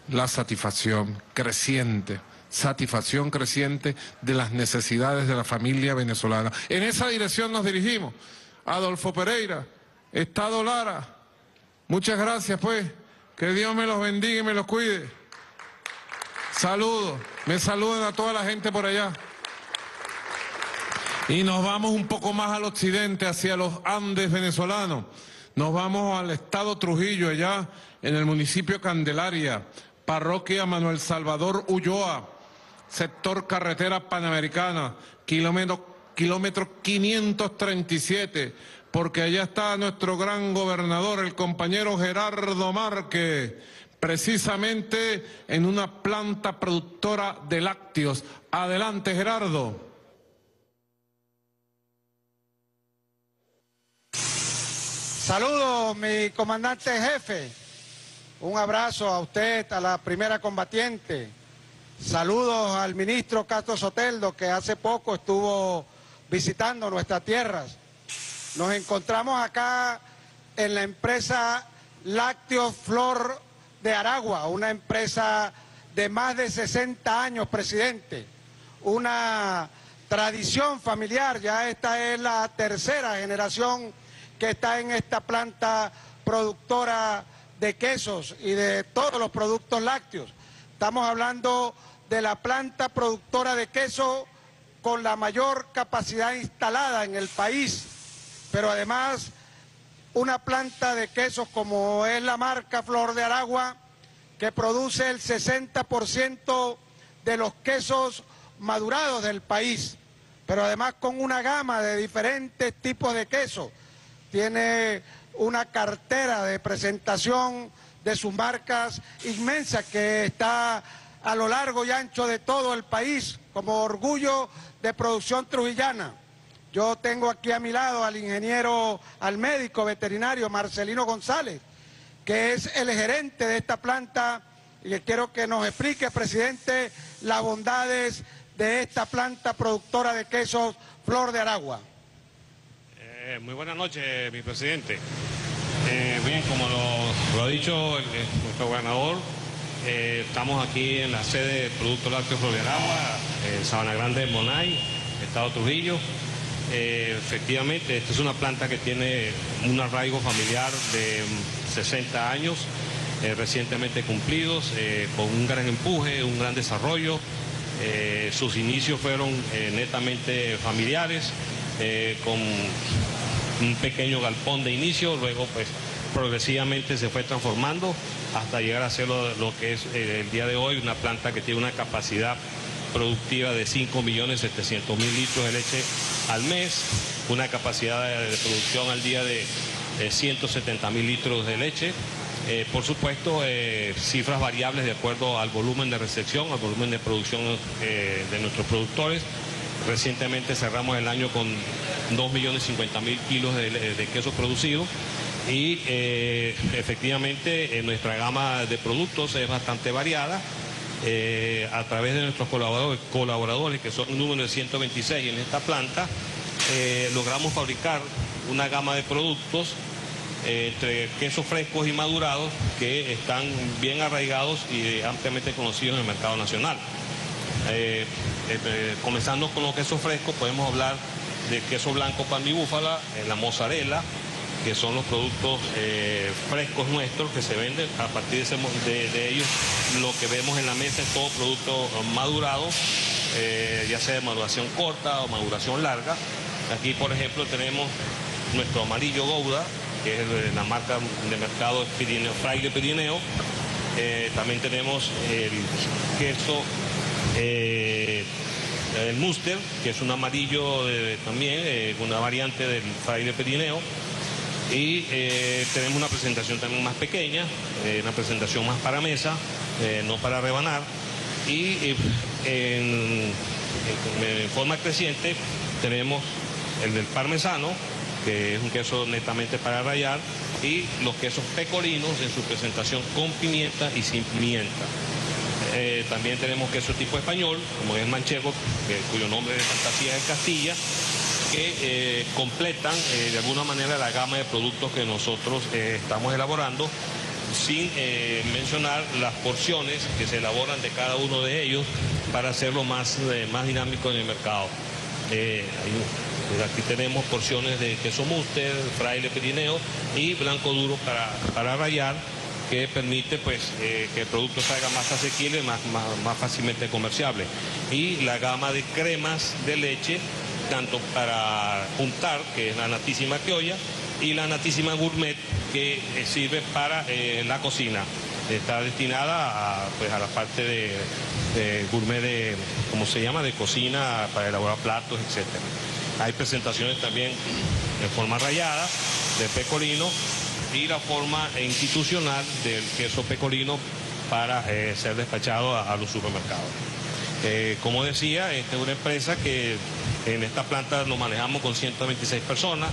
[SPEAKER 3] la satisfacción creciente satisfacción creciente de las necesidades de la familia venezolana. En esa dirección nos dirigimos. Adolfo Pereira, Estado Lara, muchas gracias pues, que Dios me los bendiga y me los cuide. Saludos, me saludan a toda la gente por allá. Y nos vamos un poco más al occidente, hacia los Andes venezolanos. Nos vamos al estado Trujillo, allá en el municipio Candelaria, parroquia Manuel Salvador Ulloa, sector carretera panamericana, kilómetro, kilómetro 537, porque allá está nuestro gran gobernador, el compañero Gerardo Márquez, precisamente en una planta productora de lácteos. Adelante, Gerardo.
[SPEAKER 27] Saludos, mi comandante jefe. Un abrazo a usted, a la primera combatiente. Saludos al ministro Castro Soteldo, que hace poco estuvo visitando nuestras tierras. Nos encontramos acá en la empresa Lácteos Flor de Aragua, una empresa de más de 60 años, presidente. Una tradición familiar, ya esta es la tercera generación que está en esta planta productora de quesos y de todos los productos lácteos. Estamos hablando de la planta productora de queso con la mayor capacidad instalada en el país, pero además una planta de quesos como es la marca Flor de Aragua, que produce el 60% de los quesos madurados del país, pero además con una gama de diferentes tipos de quesos. Tiene una cartera de presentación de sus marcas inmensa que está a lo largo y ancho de todo el país como orgullo de producción trujillana. Yo tengo aquí a mi lado al ingeniero, al médico veterinario Marcelino González, que es el gerente de esta planta y quiero que nos explique, presidente, las bondades de esta planta productora de quesos Flor de Aragua.
[SPEAKER 28] Eh, muy buenas noches, mi presidente. Eh, bien, como lo, ha dicho el, nuestro gobernador, eh, estamos aquí en la sede de Productos Lácteos Flor de Aragua, en Sabana Grande de Monay, Estado Trujillo. Efectivamente, esta es una planta que tiene un arraigo familiar de 60 años, recientemente cumplidos, con un gran empuje, un gran desarrollo. Sus inicios fueron netamente familiares, eh, con un pequeño galpón de inicio, luego pues progresivamente se fue transformando hasta llegar a ser lo, que es eh, el día de hoy, una planta que tiene una capacidad productiva de 5.700.000 litros de leche al mes, una capacidad de, producción al día de, de 170.000 litros de leche. Eh, por supuesto, cifras variables de acuerdo al volumen de recepción, al volumen de producción de nuestros productores. Recientemente cerramos el año con 2.050.000 kilos de, queso producido y eh, efectivamente eh, nuestra gama de productos es bastante variada. Eh, a través de nuestros colaboradores, colaboradores, que son un número de 126 en esta planta, logramos fabricar una gama de productos entre quesos frescos y madurados que están bien arraigados y ampliamente conocidos en el mercado nacional. Eh, eh, eh, comenzando con los quesos frescos, podemos hablar de queso blanco pan mi búfala, eh, la mozzarella, que son los productos frescos nuestros que se venden. A partir de, ellos, lo que vemos en la mesa es todo producto madurado, ya sea de maduración corta o maduración larga. Aquí, por ejemplo, tenemos nuestro amarillo Gouda, que es la marca de mercado Pirineo, Fraile Pirineo. Eh, también tenemos el queso eh, el Muster, que es un amarillo de- también, eh, una variante del fraile Pirineo. Y eh, tenemos una presentación también más pequeña, eh, una presentación más para mesa, eh, no para rebanar. Y eh, en, en- forma creciente tenemos el del parmesano, que es un queso netamente para rallar, y los quesos pecorinos en su presentación con pimienta y sin pimienta. Eh, también tenemos queso tipo español, como es manchego, que- cuyo nombre de fantasía es Castilla, que eh, completan eh, de alguna manera la gama de productos que nosotros estamos elaborando, sin mencionar las porciones que se elaboran de cada uno de ellos para hacerlo más, más dinámico en el mercado. Pues aquí tenemos porciones de queso muster, fraile pirineo y blanco duro para, para rallar que permite pues eh, que el producto salga más asequible, más, más, más fácilmente comerciable. Y la gama de cremas de leche, tanto para untar, que es la natísima criolla, y la natísima gourmet, que eh, sirve para eh, la cocina. Está destinada a, pues, a la parte de, gourmet de, ¿cómo se llama?, de cocina para elaborar platos, etcétera. Hay presentaciones también en forma rayada de pecorino y la forma institucional del queso pecorino para eh, ser despachado a, los supermercados. Eh, como decía, esta es una empresa que en esta planta nos manejamos con 126 personas,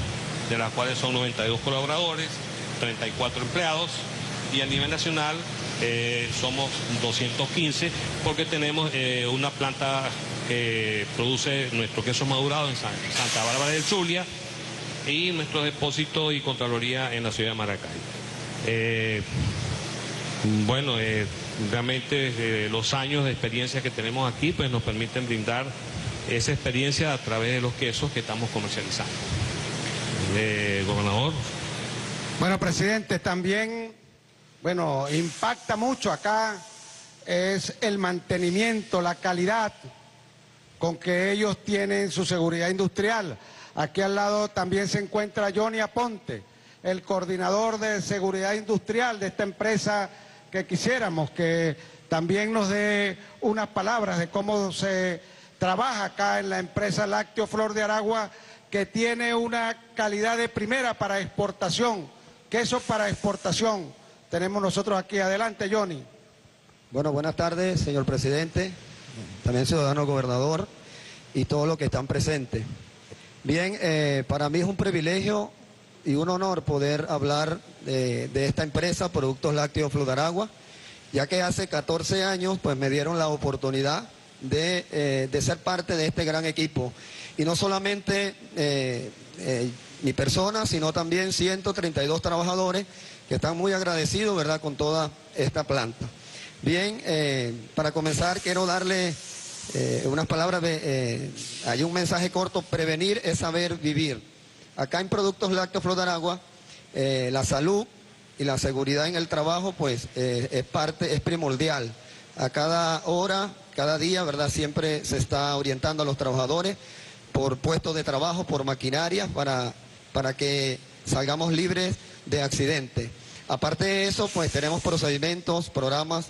[SPEAKER 28] de las cuales son 92 colaboradores, 34 empleados y a nivel nacional eh, somos 215 porque tenemos una planta que produce nuestro queso madurado en San- Santa Bárbara del Zulia y nuestro depósito y contraloría en la ciudad de Maracay. Eh, bueno, eh, realmente los años de experiencia que tenemos aquí pues nos permiten brindar esa experiencia a través de los quesos que estamos comercializando. Eh, gobernador.
[SPEAKER 27] Bueno, presidente, también, bueno, impacta mucho acá es el mantenimiento, la calidad con que ellos tienen su seguridad industrial. Aquí al lado también se encuentra Johnny Aponte, el coordinador de seguridad industrial de esta empresa que quisiéramos que también nos dé unas palabras de cómo se trabaja acá en la empresa Lácteo Flor de Aragua, que tiene una calidad de primera para exportación, queso para exportación. Tenemos nosotros aquí. Adelante, Johnny.
[SPEAKER 29] Bueno, buenas tardes, señor presidente, también ciudadano gobernador y todos los que están presentes. Bien, eh, para mí es un privilegio y un honor poder hablar de, de esta empresa, Productos Lácteos Flodaragua, ya que hace 14 años pues me dieron la oportunidad de, eh, de ser parte de este gran equipo. Y no solamente eh, eh, mi persona, sino también 132 trabajadores que están muy agradecidos, ¿verdad?, con toda esta planta. Bien, eh, para comenzar quiero darle eh, unas palabras de, eh, hay un mensaje corto, prevenir es saber vivir. Acá en Productos Lácteos Flor de Aragua, eh, la salud y la seguridad en el trabajo pues eh, es parte, es primordial. A cada hora, cada día, ¿verdad? Siempre se está orientando a los trabajadores por puestos de trabajo, por maquinaria, para, para que salgamos libres de accidentes. Aparte de eso, pues tenemos procedimientos, programas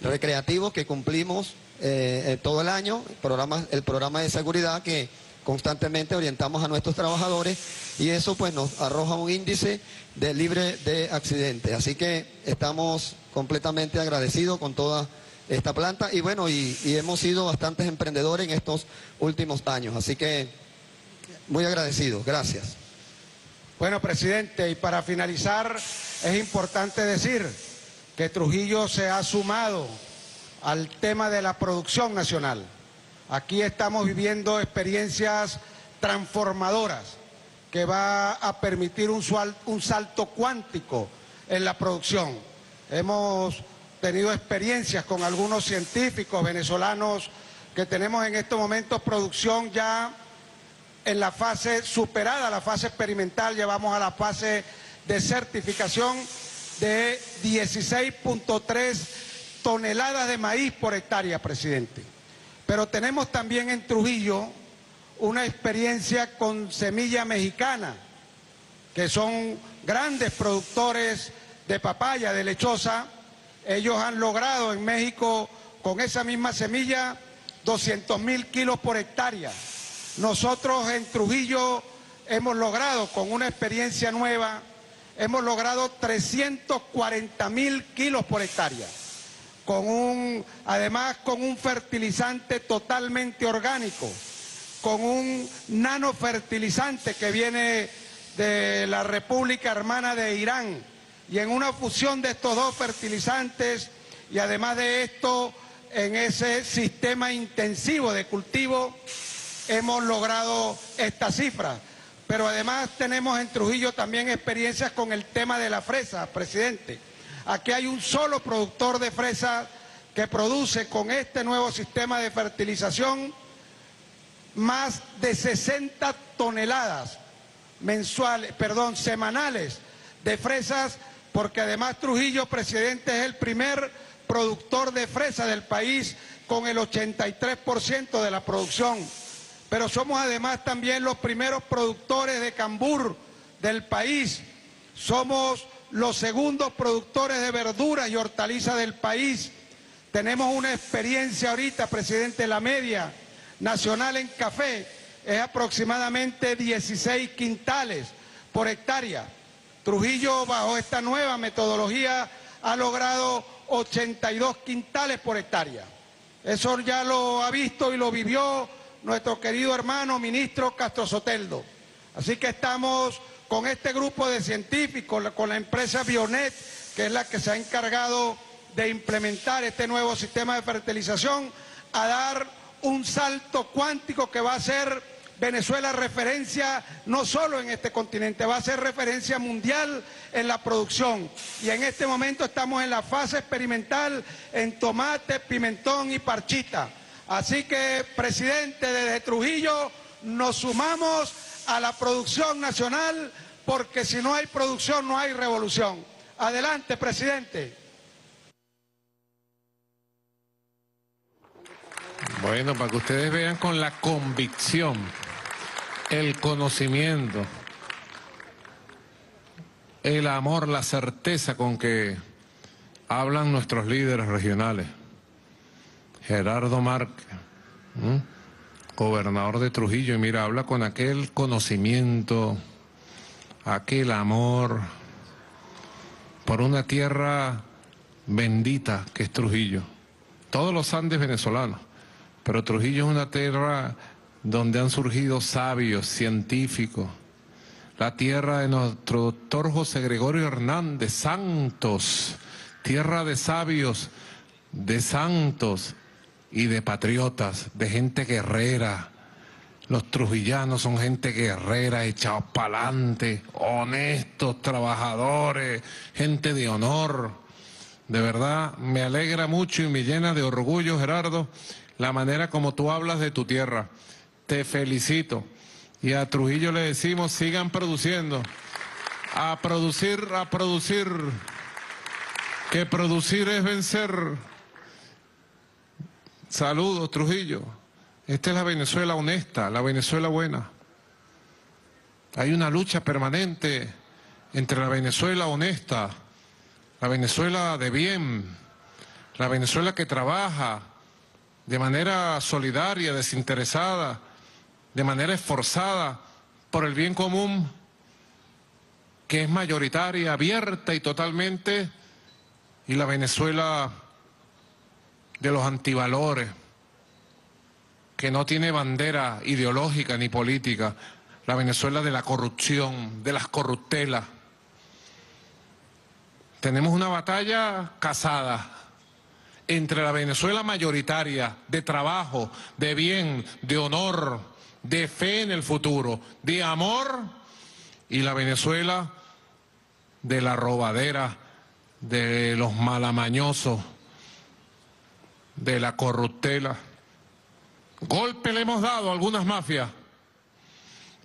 [SPEAKER 29] recreativos que cumplimos eh, eh, todo el año, programas, el programa de seguridad que constantemente orientamos a nuestros trabajadores y eso pues nos arroja un índice de libre de accidentes. Así que estamos completamente agradecidos con toda esta planta y bueno, y, y hemos sido bastantes emprendedores en estos últimos años. Así que muy agradecidos. Gracias.
[SPEAKER 27] Bueno, presidente, y para finalizar, es importante decir que Trujillo se ha sumado al tema de la producción nacional. Aquí estamos viviendo experiencias transformadoras que va a permitir un, un salto cuántico en la producción. Hemos tenido experiencias con algunos científicos venezolanos que tenemos en estos momentos producción ya en la fase superada, la fase experimental, llevamos a la fase de certificación de 16.3 toneladas de maíz por hectárea, presidente. Pero tenemos también en Trujillo una experiencia con semilla mexicana, que son grandes productores de papaya, de lechosa. Ellos han logrado en México con esa misma semilla 200 mil kilos por hectárea. Nosotros en Trujillo hemos logrado con una experiencia nueva hemos logrado 340 mil kilos por hectárea, con un, además con un fertilizante totalmente orgánico, con un nanofertilizante que viene de la República Hermana de Irán, y en una fusión de estos dos fertilizantes y además de esto, en ese sistema intensivo de cultivo, hemos logrado esta cifra. Pero además tenemos en Trujillo también experiencias con el tema de la fresa, presidente. Aquí hay un solo productor de fresa que produce con este nuevo sistema de fertilización más de 60 toneladas mensuales, perdón, semanales de fresas, porque además Trujillo, presidente, es el primer productor de fresa del país con el 83% de la producción. Pero somos además también los primeros productores de cambur del país. Somos los segundos productores de verduras y hortalizas del país. Tenemos una experiencia ahorita, presidente, la media nacional en café es aproximadamente 16 quintales por hectárea. Trujillo, bajo esta nueva metodología, ha logrado 82 quintales por hectárea. Eso ya lo ha visto y lo vivió nuestro querido hermano ministro Castro Soteldo. Así que estamos con este grupo de científicos, con la empresa Bionet, que es la que se ha encargado de implementar este nuevo sistema de fertilización, a dar un salto cuántico que va a ser Venezuela referencia no solo en este continente, va a ser referencia mundial en la producción. Y en este momento estamos en la fase experimental en tomate, pimentón y parchita. Así que, presidente, desde Trujillo nos sumamos a la producción nacional porque si no hay producción no hay revolución. Adelante, presidente.
[SPEAKER 3] Bueno, para que ustedes vean con la convicción, el conocimiento, el amor, la certeza con que hablan nuestros líderes regionales. Gerardo Márquez, ¿m? gobernador de Trujillo, y mira, habla con aquel conocimiento, aquel amor por una tierra bendita que es Trujillo. Todos los Andes venezolanos, pero Trujillo es una tierra donde han surgido sabios, científicos. La tierra de nuestro doctor José Gregorio Hernández, santos, tierra de sabios, de santos y de patriotas, de gente guerrera. Los trujillanos son gente guerrera, echados para adelante, honestos, trabajadores, gente de honor. De verdad, me alegra mucho y me llena de orgullo, Gerardo, la manera como tú hablas de tu tierra. Te felicito. Y a Trujillo le decimos, sigan produciendo. A producir, a producir. Que producir es vencer. Saludos, Trujillo. Esta es la Venezuela honesta, la Venezuela buena. Hay una lucha permanente entre la Venezuela honesta, la Venezuela de bien, la Venezuela que trabaja de manera solidaria, desinteresada, de manera esforzada por el bien común, que es mayoritaria, abierta y totalmente, y la Venezuela de los antivalores, que no tiene bandera ideológica ni política, la Venezuela de la corrupción, de las corruptelas. Tenemos una batalla casada entre la Venezuela mayoritaria de trabajo, de bien, de honor, de fe en el futuro, de amor, y la Venezuela de la robadera, de los malamañosos, de la corruptela. Golpe le hemos dado a algunas mafias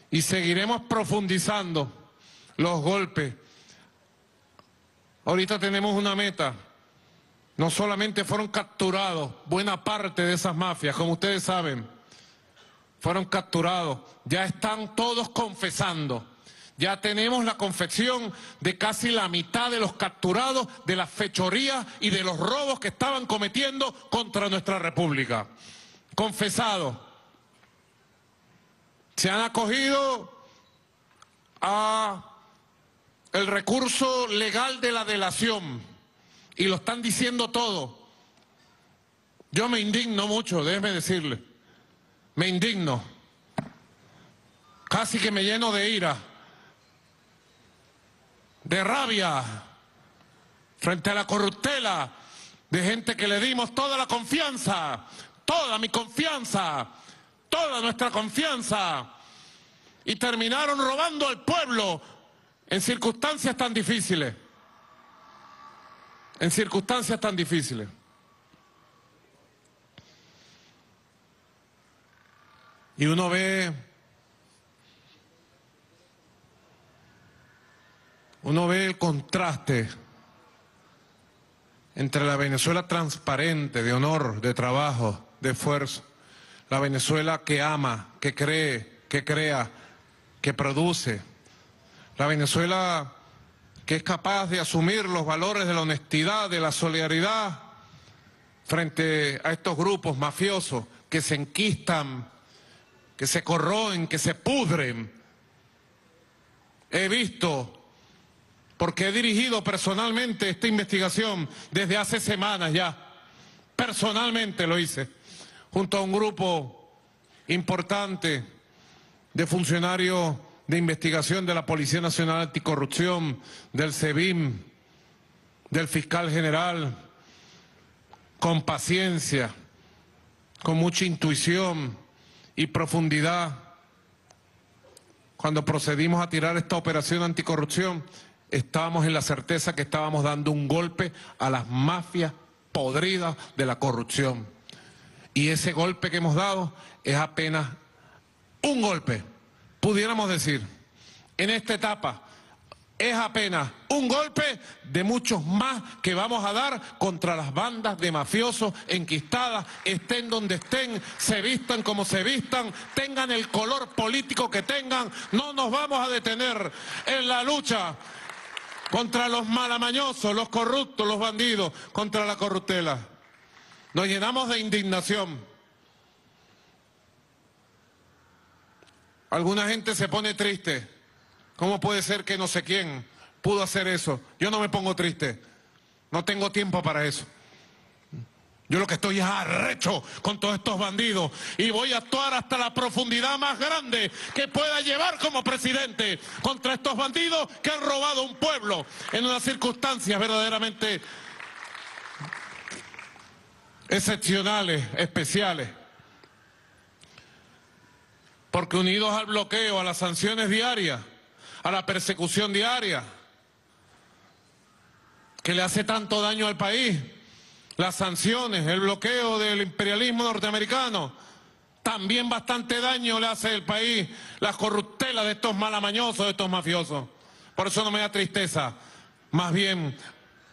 [SPEAKER 3] y seguiremos profundizando los golpes. Ahorita tenemos una meta. No solamente fueron capturados buena parte de esas mafias, como ustedes saben, fueron capturados, ya están todos confesando. Ya tenemos la confección de casi la mitad de los capturados de las fechorías y de los robos que estaban cometiendo contra nuestra República. Confesado. Se han acogido a el recurso legal de la delación, y lo están diciendo todo. Yo me indigno mucho, déjeme decirle. Me indigno. Casi que me lleno de ira, de rabia, frente a la corruptela de gente que le dimos toda la confianza, toda mi confianza, toda nuestra confianza, y terminaron robando al pueblo en circunstancias tan difíciles, en circunstancias tan difíciles. Y uno ve, uno ve el contraste entre la Venezuela transparente, de honor, de trabajo, de esfuerzo, la Venezuela que ama, que cree, que crea, que produce, la Venezuela que es capaz de asumir los valores de la honestidad, de la solidaridad frente a estos grupos mafiosos que se enquistan, que se corroen, que se pudren. He visto porque he dirigido personalmente esta investigación desde hace semanas ya. Personalmente lo hice, junto a un grupo importante de funcionarios de investigación de la Policía Nacional Anticorrupción, del SEBIN, del fiscal general, con paciencia, con mucha intuición y profundidad. Cuando procedimos a tirar esta operación anticorrupción, estábamos en la certeza que estábamos dando un golpe a las mafias podridas de la corrupción. Y ese golpe que hemos dado es apenas un golpe, pudiéramos decir, en esta etapa. Es apenas un golpe de muchos más que vamos a dar contra las bandas de mafiosos enquistadas, estén donde estén, se vistan como se vistan, tengan el color político que tengan. No nos vamos a detener en la lucha contra los malamañosos, los corruptos, los bandidos, contra la corruptela. Nos llenamos de indignación. Alguna gente se pone triste. ¿Cómo puede ser que no sé quién pudo hacer eso? Yo no me pongo triste. No tengo tiempo para eso. Yo lo que estoy es arrecho con todos estos bandidos y voy a actuar hasta la profundidad más grande que pueda llevar como presidente contra estos bandidos que han robado un pueblo en unas circunstancias verdaderamente excepcionales, especiales. Porque unidos al bloqueo, a las sanciones diarias, a la persecución diaria, que le hace tanto daño al país, las sanciones, el bloqueo del imperialismo norteamericano, también bastante daño le hace al país, las corruptelas de estos malamañosos, de estos mafiosos. Por eso no me da tristeza, más bien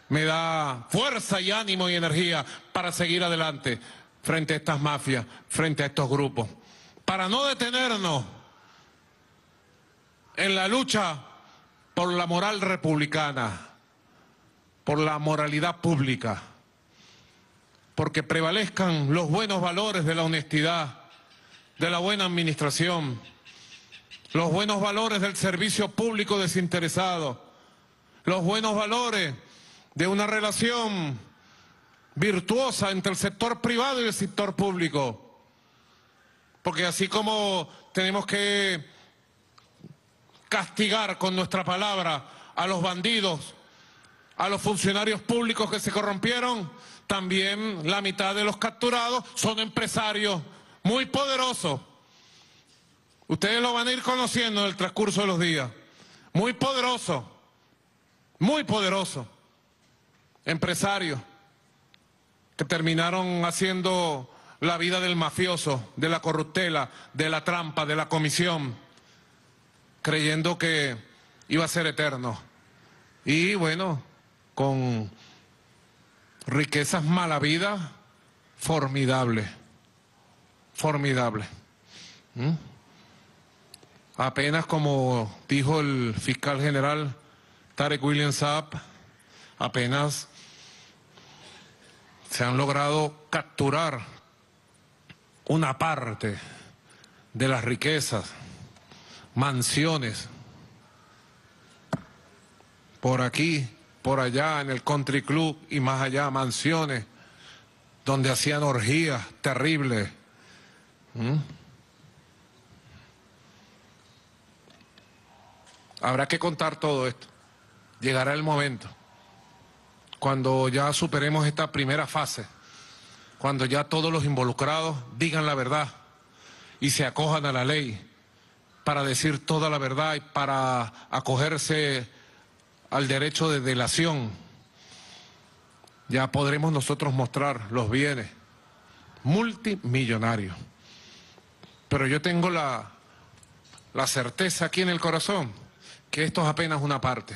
[SPEAKER 3] me da fuerza y ánimo y energía para seguir adelante frente a estas mafias, frente a estos grupos, para no detenernos en la lucha por la moral republicana, por la moralidad pública porque prevalezcan los buenos valores de la honestidad, de la buena administración, los buenos valores del servicio público desinteresado, los buenos valores de una relación virtuosa entre el sector privado y el sector público. Porque así como tenemos que castigar con nuestra palabra a los bandidos, a los funcionarios públicos que se corrompieron, también la mitad de los capturados son empresarios muy poderosos. Ustedes lo van a ir conociendo en el transcurso de los días. Muy poderosos, muy poderosos. Empresarios que terminaron haciendo la vida del mafioso, de la corruptela, de la trampa, de la comisión, creyendo que iba a ser eterno. Y bueno, con riquezas malavidas formidables, formidables. ¿Mm? Apenas como dijo el fiscal general Tarek William Saab, apenas se han logrado capturar una parte de las riquezas, mansiones por aquí, por allá, en el country club y más allá, mansiones, donde hacían orgías terribles. ¿Mm? Habrá que contar todo esto. Llegará el momento, cuando ya superemos esta primera fase, cuando ya todos los involucrados digan la verdad y se acojan a la ley para decir toda la verdad y para acogerse al derecho de delación, ya podremos nosotros mostrar los bienes multimillonarios. Pero yo tengo la, la certeza aquí en el corazón que esto es apenas una parte,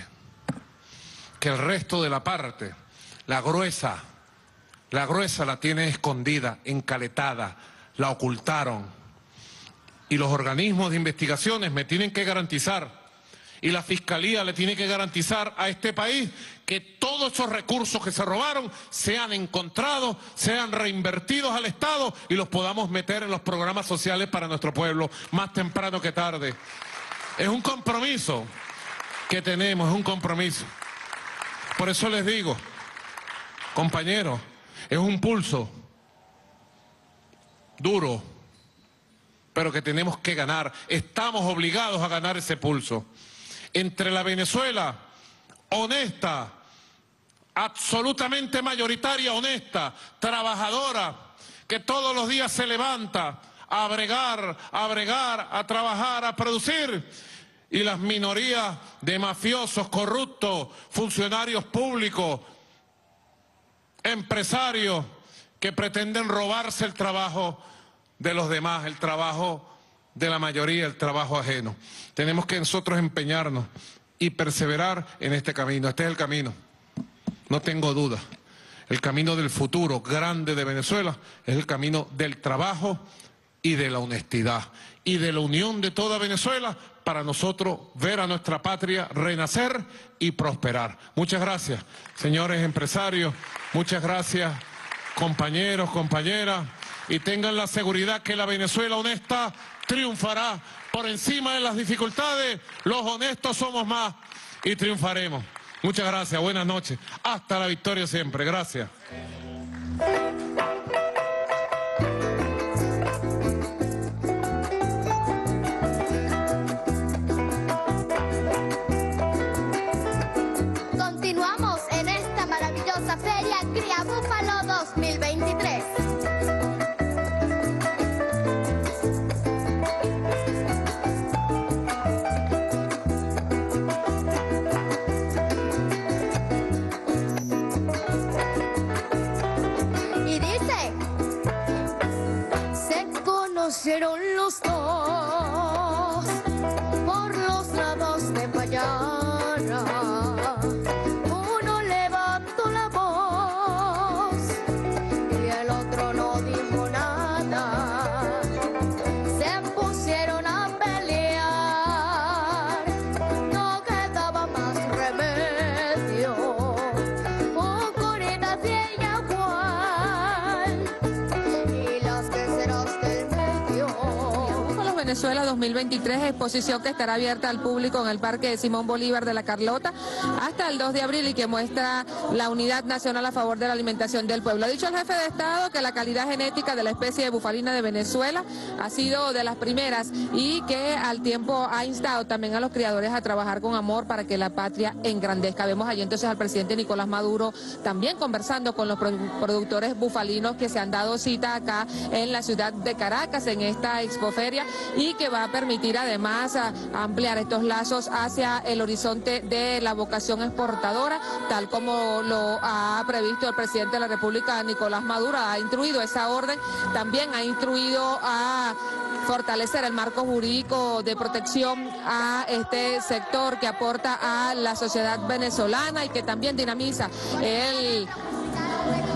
[SPEAKER 3] que el resto de la parte, la gruesa, la gruesa la tiene escondida, encaletada, la ocultaron. Y los organismos de investigaciones me tienen que garantizar y la Fiscalía le tiene que garantizar a este país que todos esos recursos que se robaron sean encontrados, sean reinvertidos al Estado y los podamos meter en los programas sociales para nuestro pueblo más temprano que tarde. Es un compromiso que tenemos, es un compromiso. Por eso les digo, compañeros, es un pulso duro, pero que tenemos que ganar. Estamos obligados a ganar ese pulso entre la Venezuela honesta, absolutamente mayoritaria, honesta, trabajadora, que todos los días se levanta a bregar, a bregar, a trabajar, a producir, y las minorías de mafiosos, corruptos, funcionarios públicos, empresarios que pretenden robarse el trabajo de los demás, el trabajo de la mayoría el trabajo ajeno. Tenemos que nosotros empeñarnos y perseverar en este camino. Este es el camino, no tengo duda. El camino del futuro grande de Venezuela es el camino del trabajo y de la honestidad y de la unión de toda Venezuela para nosotros ver a nuestra patria renacer y prosperar. Muchas gracias, señores empresarios, muchas gracias, compañeros, compañeras, y tengan la seguridad que la Venezuela honesta triunfará por encima de las dificultades. Los honestos somos más y triunfaremos. Muchas gracias, buenas noches. Hasta la victoria siempre. Gracias.
[SPEAKER 16] Conocieron
[SPEAKER 2] 2023, exposición que estará abierta al público en el Parque de Simón Bolívar de la Carlota hasta el 2 de abril y que muestra la unidad nacional a favor de la alimentación del pueblo. Ha dicho el jefe de Estado que la calidad genética de la especie de bufalina de Venezuela ha sido de las primeras y que al tiempo ha instado también a los criadores a trabajar con amor para que la patria engrandezca. Vemos allí entonces al presidente Nicolás Maduro también conversando con los produ- productores bufalinos que se han dado cita acá en la ciudad de Caracas en esta expoferia y que va a permitir además ampliar estos lazos hacia el horizonte de la vocación exportadora, tal como lo ha previsto el presidente de la República, Nicolás Maduro, ha instruido esa orden, también ha instruido a fortalecer el marco jurídico de protección a este sector que aporta a la sociedad venezolana y que también dinamiza el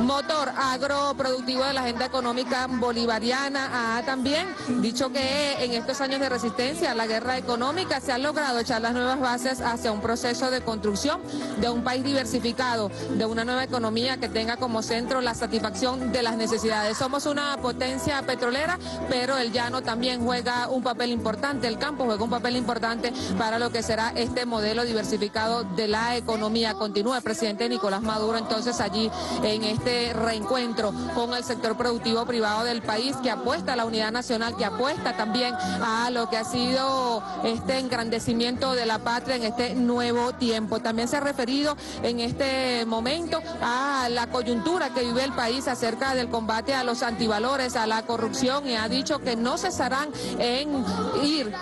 [SPEAKER 2] motor agroproductivo de la agenda económica bolivariana. Ha también dicho que en estos años de resistencia a la guerra económica se han logrado echar las nuevas bases hacia un proceso de construcción de un país diversificado, de una nueva economía que tenga como centro la satisfacción de las necesidades. Somos una potencia petrolera, pero el llano también juega un papel importante, el campo juega un papel importante para lo que será este modelo diversificado de la economía. Continúa el presidente Nicolás Maduro entonces allí en este reencuentro con el sector productivo privado del país que apuesta a la unidad nacional, que apuesta también a lo que ha sido este engrandecimiento de la patria en este nuevo tiempo. También se ha referido en este momento a la coyuntura que vive el país acerca del combate a los antivalores, a la corrupción y ha dicho que no cesarán en ir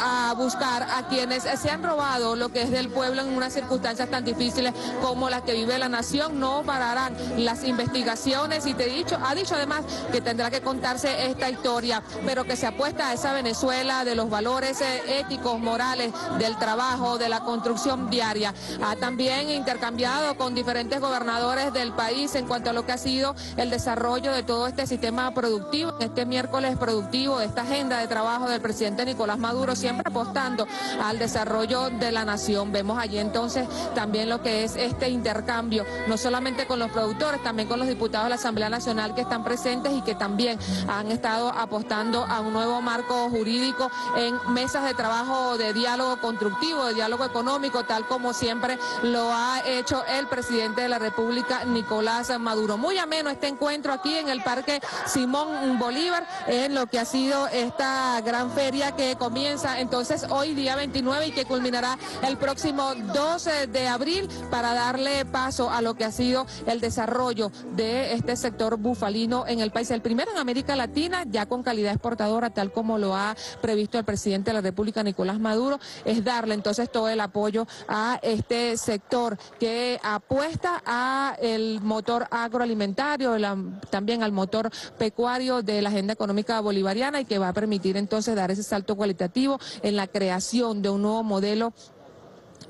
[SPEAKER 2] a buscar a quienes se han robado lo que es del pueblo en unas circunstancias tan difíciles como las que vive la nación. No pararán las investigaciones y te he dicho, ha dicho además que tendrá que contarse esta historia, pero que se apuesta a esa Venezuela de los valores eh, éticos, morales, del trabajo, de la construcción diaria. Ha también intercambiado con diferentes gobernadores del país en cuanto a lo que ha sido el desarrollo de todo este sistema productivo, este miércoles productivo, de esta agenda de trabajo del presidente Nicolás Maduro, siempre apostando al desarrollo de la nación. Vemos allí entonces también lo que es este intercambio, no solamente con los productores, también con los diputados de la Asamblea Nacional que están presentes y que también han estado apostando a un nuevo marco jurídico en mesas de trabajo de diálogo constructivo, de diálogo económico, tal como siempre lo ha hecho el presidente de la República, Nicolás Maduro. Muy ameno este encuentro aquí en el Parque Simón Bolívar, en lo que ha sido esta gran feria que comienza entonces hoy día 29 y que culminará el próximo 12 de abril para darle paso a lo que ha sido el desarrollo de este sector bufalino en el país, el primero en América Latina, ya con calidad exportadora, tal como lo ha previsto el presidente de la República, Nicolás Maduro, es darle entonces todo el apoyo a este sector que apuesta a el motor agroalimentario, la- también al motor pecuario de la agenda económica bolivariana y que va a permitir entonces dar ese salto cualitativo en la creación de un nuevo modelo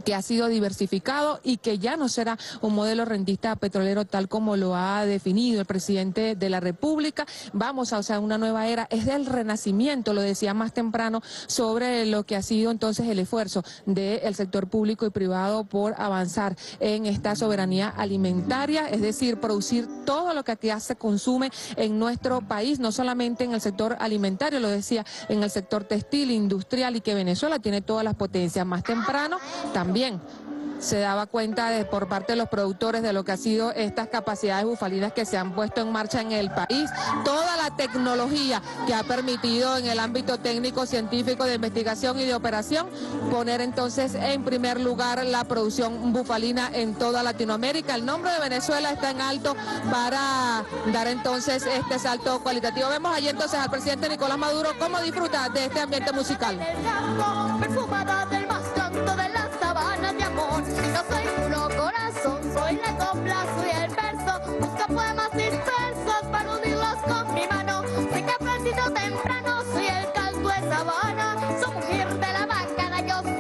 [SPEAKER 2] que ha sido diversificado y que ya no será un modelo rentista petrolero tal como lo ha definido el presidente de la República. Vamos a o una nueva era, es del renacimiento, lo decía más temprano, sobre lo que ha sido entonces el esfuerzo del sector público y privado por avanzar en esta soberanía alimentaria, es decir, producir todo lo que aquí se consume en nuestro país, no solamente en el sector alimentario, lo decía, en el sector textil, industrial y que Venezuela tiene todas las potencias. Más temprano también se daba cuenta por parte de los productores de lo que ha sido estas capacidades bufalinas que se han puesto en marcha en el país, toda la tecnología que ha permitido en el ámbito técnico, científico, de investigación y de operación, poner entonces en primer lugar la producción bufalina en toda Latinoamérica. El nombre de Venezuela está en alto para dar entonces este salto cualitativo. Vemos allí entonces al presidente Nicolás Maduro cómo disfruta de este ambiente musical.
[SPEAKER 16] Canto de amor. No soy puro corazón, soy la copla, soy el verso. Busco poemas dispersos para unirlos con mi mano. Soy cafecito temprano, soy el caldo de sabana. Soy mujer de la bacana, yo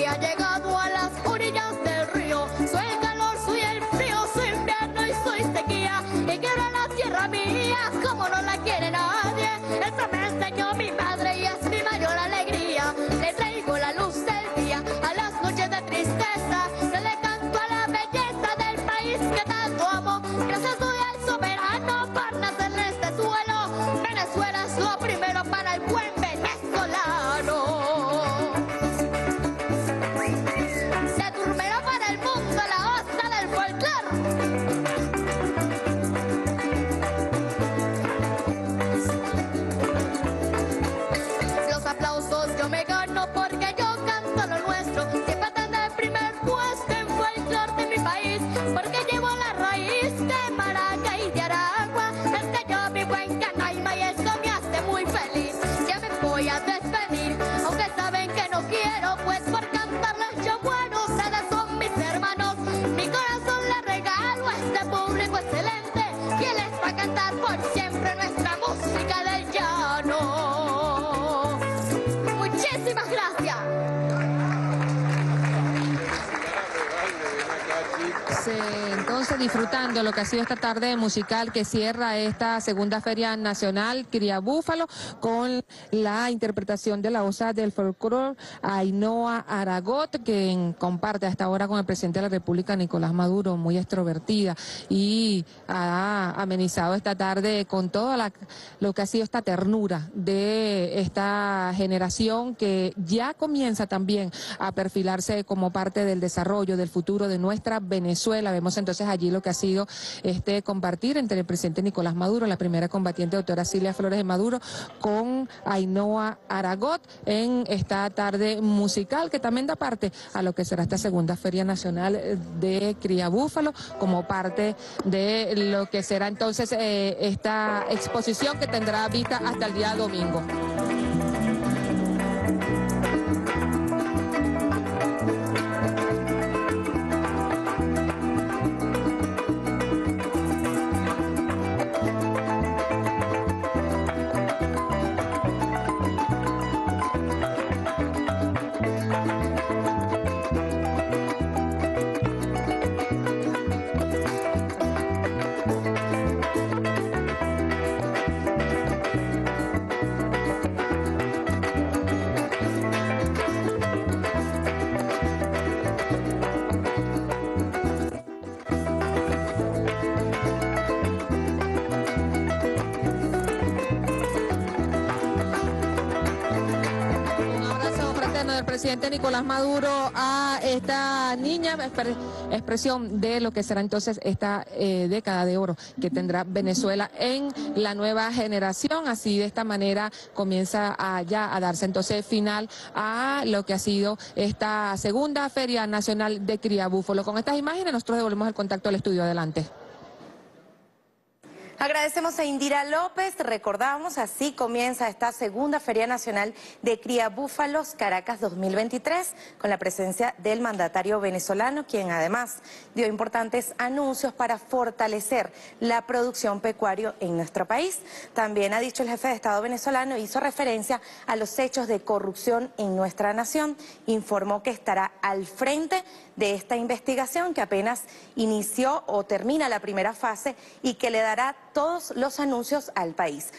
[SPEAKER 16] llegado a las orillas del río. Soy el calor, soy el frío, soy invierno y soy sequía. Y quiero a
[SPEAKER 15] la tierra mía como no la quiere nadie. Eso me enseñó mi madre
[SPEAKER 16] y
[SPEAKER 15] es mi mayor alegría. Le traigo la luz del día a
[SPEAKER 16] las noches
[SPEAKER 15] de tristeza. Se le canto a la belleza del país que tanto amo. Gracias
[SPEAKER 16] soy el soberano por en este suelo. Venezuela
[SPEAKER 2] es lo primero para el buen disfrutando lo que ha sido esta tarde musical que cierra esta segunda Feria Nacional Cría Búfalo con la interpretación de la osa del folclore Ainhoa Aragot, que comparte hasta ahora con el presidente de la República, Nicolás Maduro, muy extrovertida y ha amenizado esta tarde con todo lo que ha sido esta ternura de esta generación que ya comienza también a perfilarse como parte del desarrollo, del futuro de nuestra Venezuela. Vemos entonces allí lo que ha sido este compartir entre el presidente Nicolás Maduro, la primera combatiente doctora Silvia Flores de Maduro, con Ainhoa Aragot en esta tarde musical que también da parte a lo que será esta segunda Feria Nacional de Cría Búfalo como parte de lo que será entonces eh, esta exposición que tendrá vista hasta el día domingo. Nicolás Maduro a esta niña, expresión de lo que será entonces esta eh, década de oro que tendrá Venezuela en la nueva generación. Así de esta manera comienza a, ya a darse entonces final a lo que ha sido esta segunda Feria Nacional de Cría Búfalo. Con estas imágenes nosotros devolvemos el contacto al estudio. Adelante.
[SPEAKER 1] Agradecemos a Indira López. Recordamos, así comienza esta segunda Feria Nacional de Cría Búfalos Caracas 2023, con la presencia del mandatario venezolano, quien además dio importantes anuncios para fortalecer la producción pecuario en nuestro país. También ha dicho el jefe de Estado venezolano, hizo referencia a los hechos de corrupción en nuestra nación. Informó que estará al frente de esta investigación que apenas inició o termina la primera fase y que le dará todos los anuncios al país.